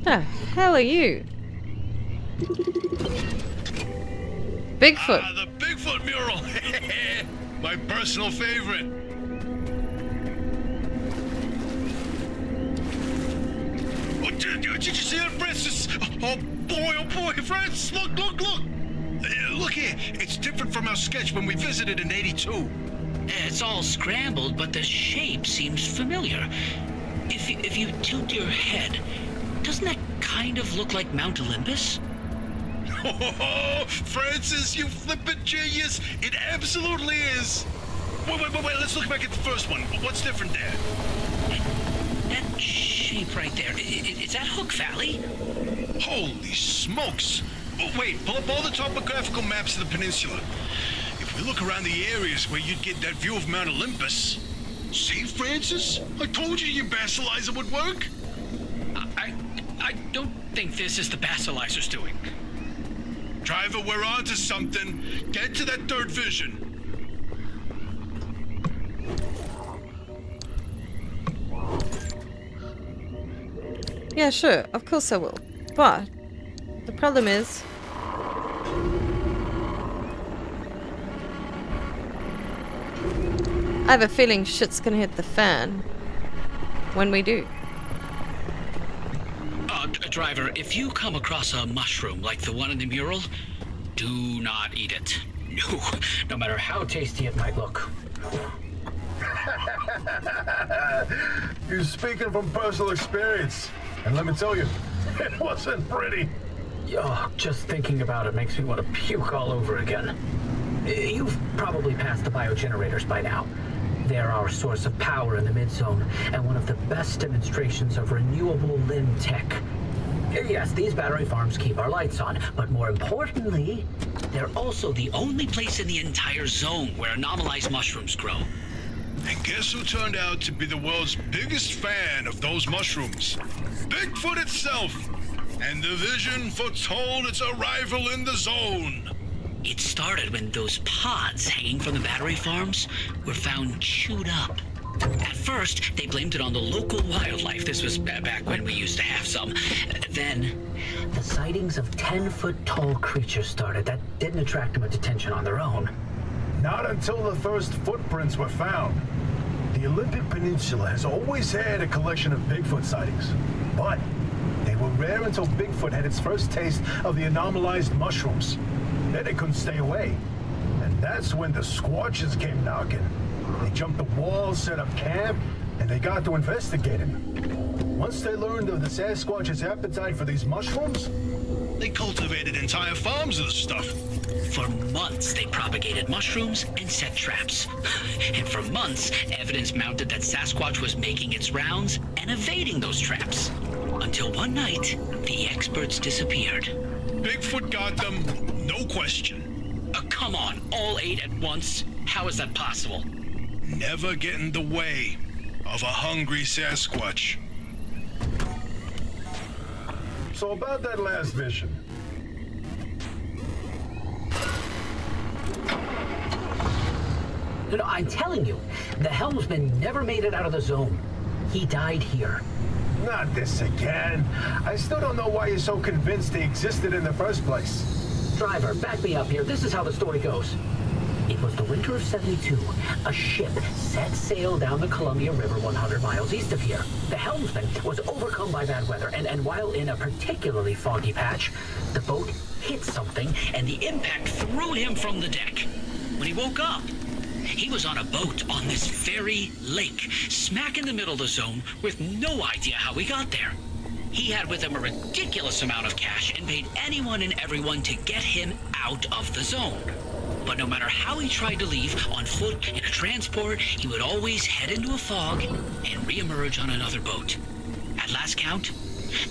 The hell are you? Bigfoot. Ah, the Bigfoot mural. My personal favorite. Oh, did, did you see that, Francis? Oh boy, oh boy, Francis, look, look, look. Uh, look here, it's different from our sketch when we visited in 82. It's all scrambled, but the shape seems familiar. If you, if you tilt your head, doesn't that kind of look like Mount Olympus? Oh, Francis, you flippin' genius! It absolutely is. Wait, wait, wait, wait. Let's look back at the first one. What's different there? That shape right there, is that Hook Valley? Holy smokes! Oh, wait, pull up all the topographical maps of the peninsula. If we look around the areas where you'd get that view of Mount Olympus. See, Francis? I told you your basilizer would work. I, I don't think this is the Basilisers doing. Driver, we're on to something. Get to that third vision. Yeah, sure. Of course I will. But the problem is I have a feeling shit's gonna hit the fan when we do. Driver, if you come across a mushroom like the one in the mural, do not eat it. No, no matter how tasty it might look. You're speaking from personal experience. And let me tell you, it wasn't pretty. Oh, just thinking about it makes me want to puke all over again. Uh, You've probably passed the biogenerators by now. They're our source of power in the mid-zone, and one of the best demonstrations of renewable LIM tech. Yes, these battery farms keep our lights on, but more importantly, They're also the only place in the entire zone where anomalized mushrooms grow. And guess who turned out to be the world's biggest fan of those mushrooms? Bigfoot itself! And the vision foretold its arrival in the zone. It started when those pods hanging from the battery farms were found chewed up. At first, they blamed it on the local wildlife. This was back when we used to have some. Then, the sightings of 10-foot tall creatures started that didn't attract much attention on their own. Not until the first footprints were found. The Olympic Peninsula has always had a collection of Bigfoot sightings, but they were rare until Bigfoot had its first taste of the anomalized mushrooms. Then they couldn't stay away. And that's when the Squatches came knocking. They jumped the walls, set up camp, and they got to investigating. Once they learned of the Sasquatch's appetite for these mushrooms, They cultivated entire farms of the stuff. For months, they propagated mushrooms and set traps. And for months, evidence mounted that Sasquatch was making its rounds and evading those traps. Until one night, the experts disappeared. Bigfoot got them, no question. Uh, come on, all eight at once? How is that possible? Never get in the way of a hungry Sasquatch. So about that last mission. No, no, I'm telling you, the helmsman never made it out of the zone. He died here. Not this again. I still don't know why you're so convinced they existed in the first place. Driver, back me up here. This is how the story goes. It was the winter of 72. A ship set sail down the Columbia River 100 miles east of here. The helmsman was overcome by bad weather, and, and while in a particularly foggy patch, the boat hit something, And the impact threw him from the deck. When he woke up, he was on a boat on this very lake, smack in the middle of the zone, with no idea how he got there. He had with him a ridiculous amount of cash and paid anyone and everyone to get him out of the zone. But no matter how he tried to leave, on foot, in a transport, he would always head into a fog and reemerge on another boat. At last count,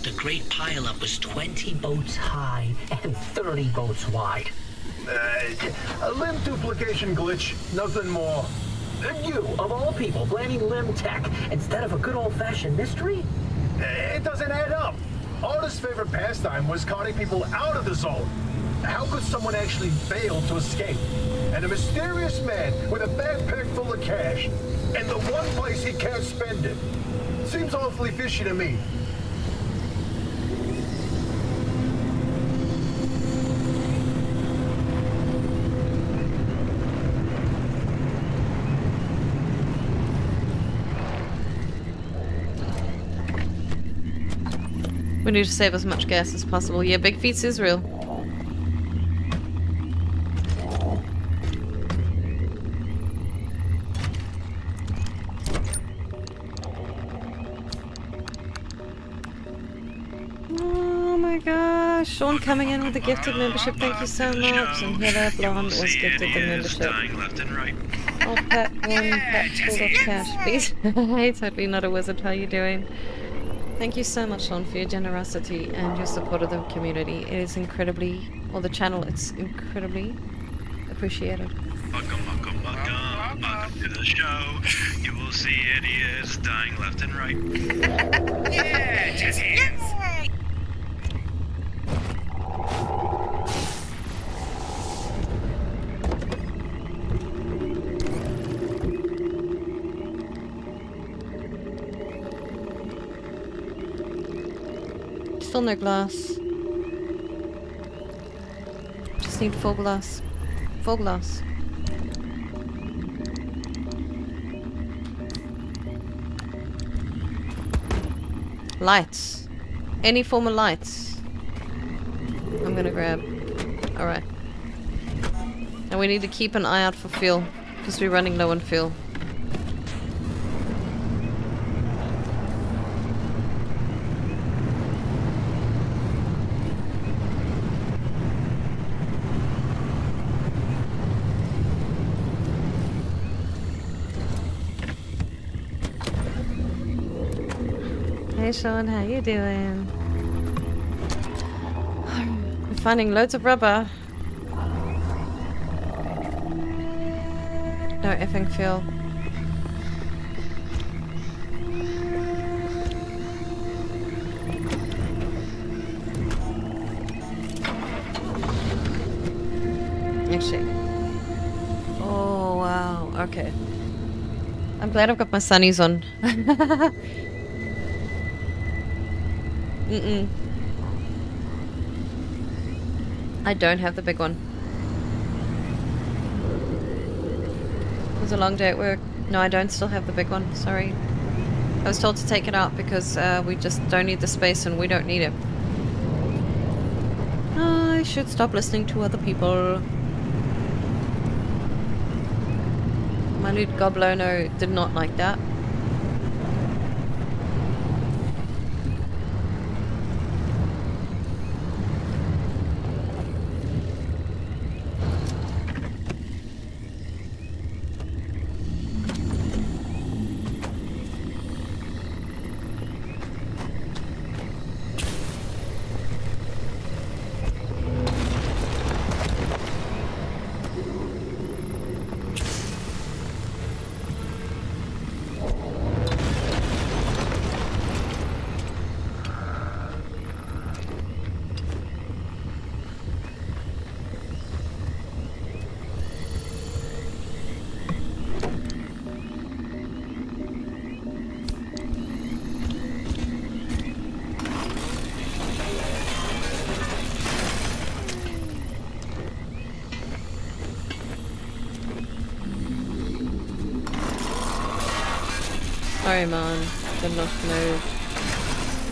the great pileup was 20 boats high and 30 boats wide. Uh, a LIM duplication glitch, nothing more. And you, of all people, blaming LIM Tech instead of a good old-fashioned mystery? It doesn't add up. ARDA's favorite pastime was carting people out of the zone. How could someone actually fail to escape? And a mysterious man with a backpack full of cash, and the one place he can't spend it. Seems awfully fishy to me. We need to save as much gas as possible. Yeah, Big Feets is real. Oh my gosh. Sean coming in with a gifted membership. Thank you so much. And Heather Blonde was gifted the. Oh, Pat one, Pat of cash, please. hey, totally not a wizard. How you doing? Thank you so much, Sean, for your generosity and your support of the community. It is incredibly, or the channel, it's incredibly appreciated. Welcome, welcome, welcome, welcome to the show. You will see idiots dying left and right. Yeah, jazz hands. Still no glass. Just need full glass. Full glass. Lights. Any form of lights. I'm gonna grab. Alright. And we need to keep an eye out for fuel. Because we're running low on fuel. Sean, how you doing? I'm finding loads of rubber. No effing fuel. Actually. Oh wow, okay. I'm glad I've got my sunnies on. Mm-mm. I don't have the big one. It was a long day at work. No, I don't still have the big one. Sorry. I was told to take it out because uh, we just don't need the space and we don't need it. I should stop listening to other people. My new Goblono did not like that.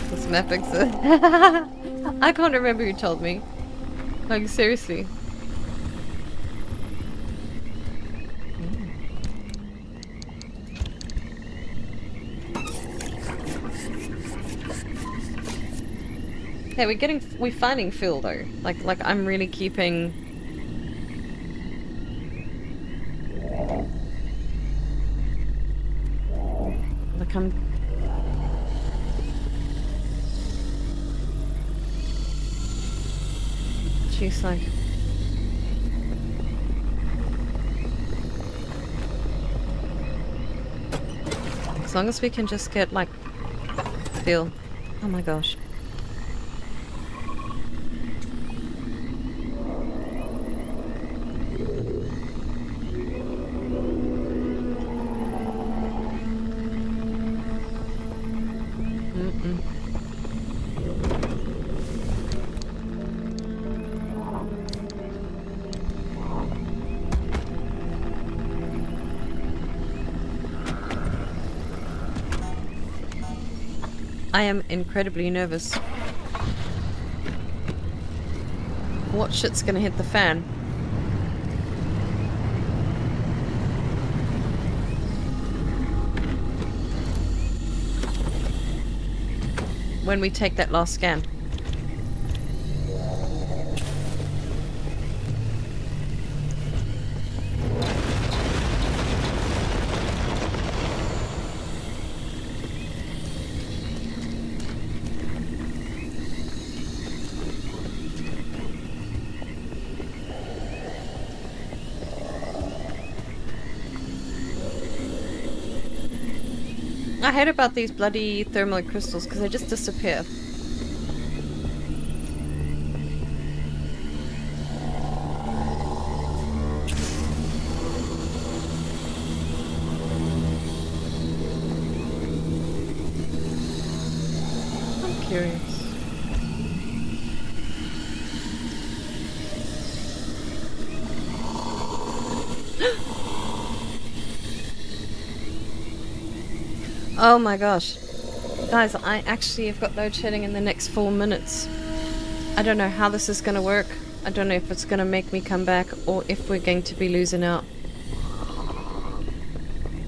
This map exists. I can't remember who told me. Like, seriously. Hmm. Hey, we're getting, we're finding Phil though. Like, like I'm really keeping. Like I'm. She's like. As long as we can just get like Feel... Oh my gosh. I am incredibly nervous. What shit's gonna hit the fan? When we take that last scan. I about these bloody thermal crystals because they just disappear. I'm curious. Oh my gosh. Guys, I actually have got load shedding in the next four minutes. I don't know how this is going to work. I don't know if it's going to make me come back or if we're going to be losing out.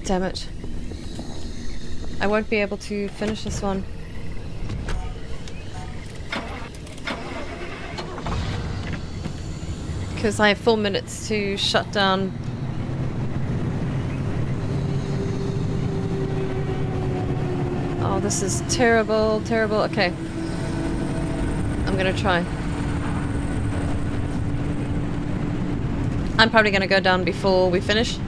Damn it. I won't be able to finish this one. Because I have four minutes to shut down Oh, this is terrible, terrible. Okay. I'm gonna try. I'm probably gonna go down before we finish.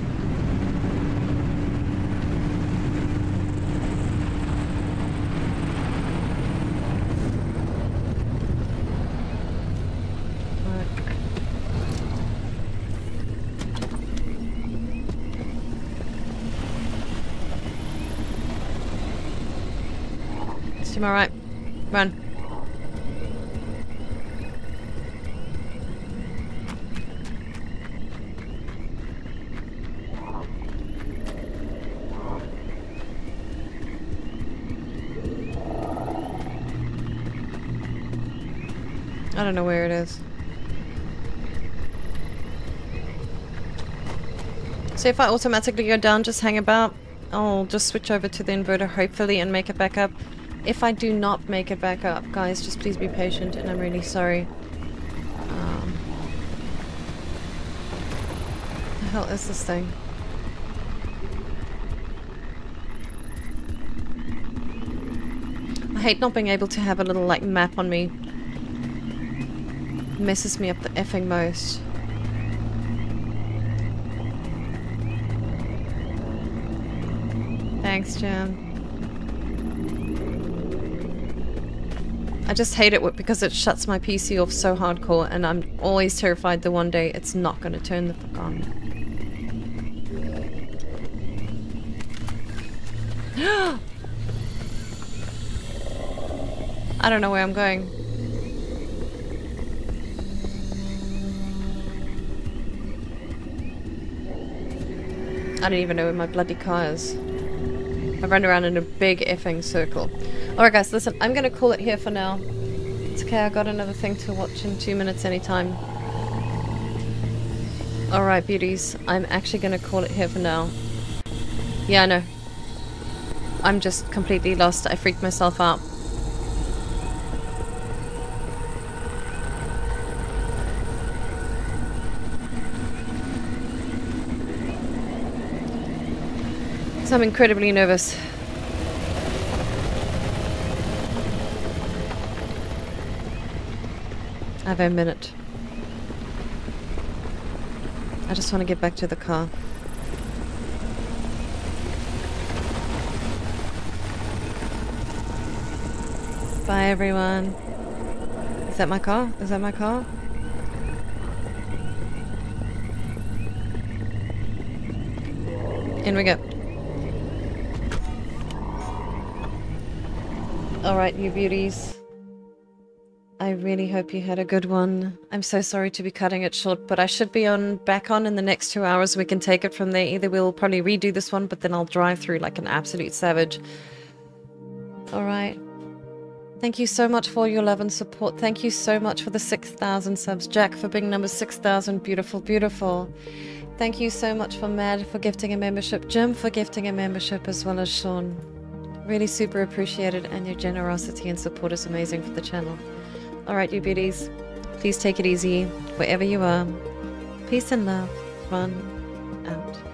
Seem alright. Run. I don't know where it is. So if I automatically go down, just hang about. I'll just switch over to the inverter hopefully and make it back up. If I do not make it back up, guys, just please be patient and I'm really sorry. Um, the hell is this thing? I hate not being able to have a little like map on me. messes me up the effing most. Thanks, Jan. I just hate it because it shuts my PC off so hardcore and I'm always terrified that one day it's not going to turn the fuck on. I don't know where I'm going. I don't even know where my bloody car is. Run around in a big effing circle. Alright guys, listen, I'm gonna call it here for now. It's okay, I got another thing to watch in two minutes anytime. Alright, beauties. I'm actually gonna call it here for now. Yeah, I know. I'm just completely lost. I freaked myself out. I'm incredibly nervous. I have a minute. I just want to get back to the car. Bye everyone. Is that my car? Is that my car? In we go. Alright, you beauties. I really hope you had a good one. I'm so sorry to be cutting it short, but I should be on back on in the next two hours. We can take it from there. Either we'll probably redo this one, but then I'll drive through like an absolute savage. Alright. Thank you so much for your love and support. Thank you so much for the 6,000 subs. Jack for being number 6,000. Beautiful, beautiful. Thank you so much for Mad for gifting a membership. Jim for gifting a membership as well as Sean. Really super appreciated and your generosity and support is amazing for the channel. Alright, you beauties. Please take it easy wherever you are. Peace and love. Run out.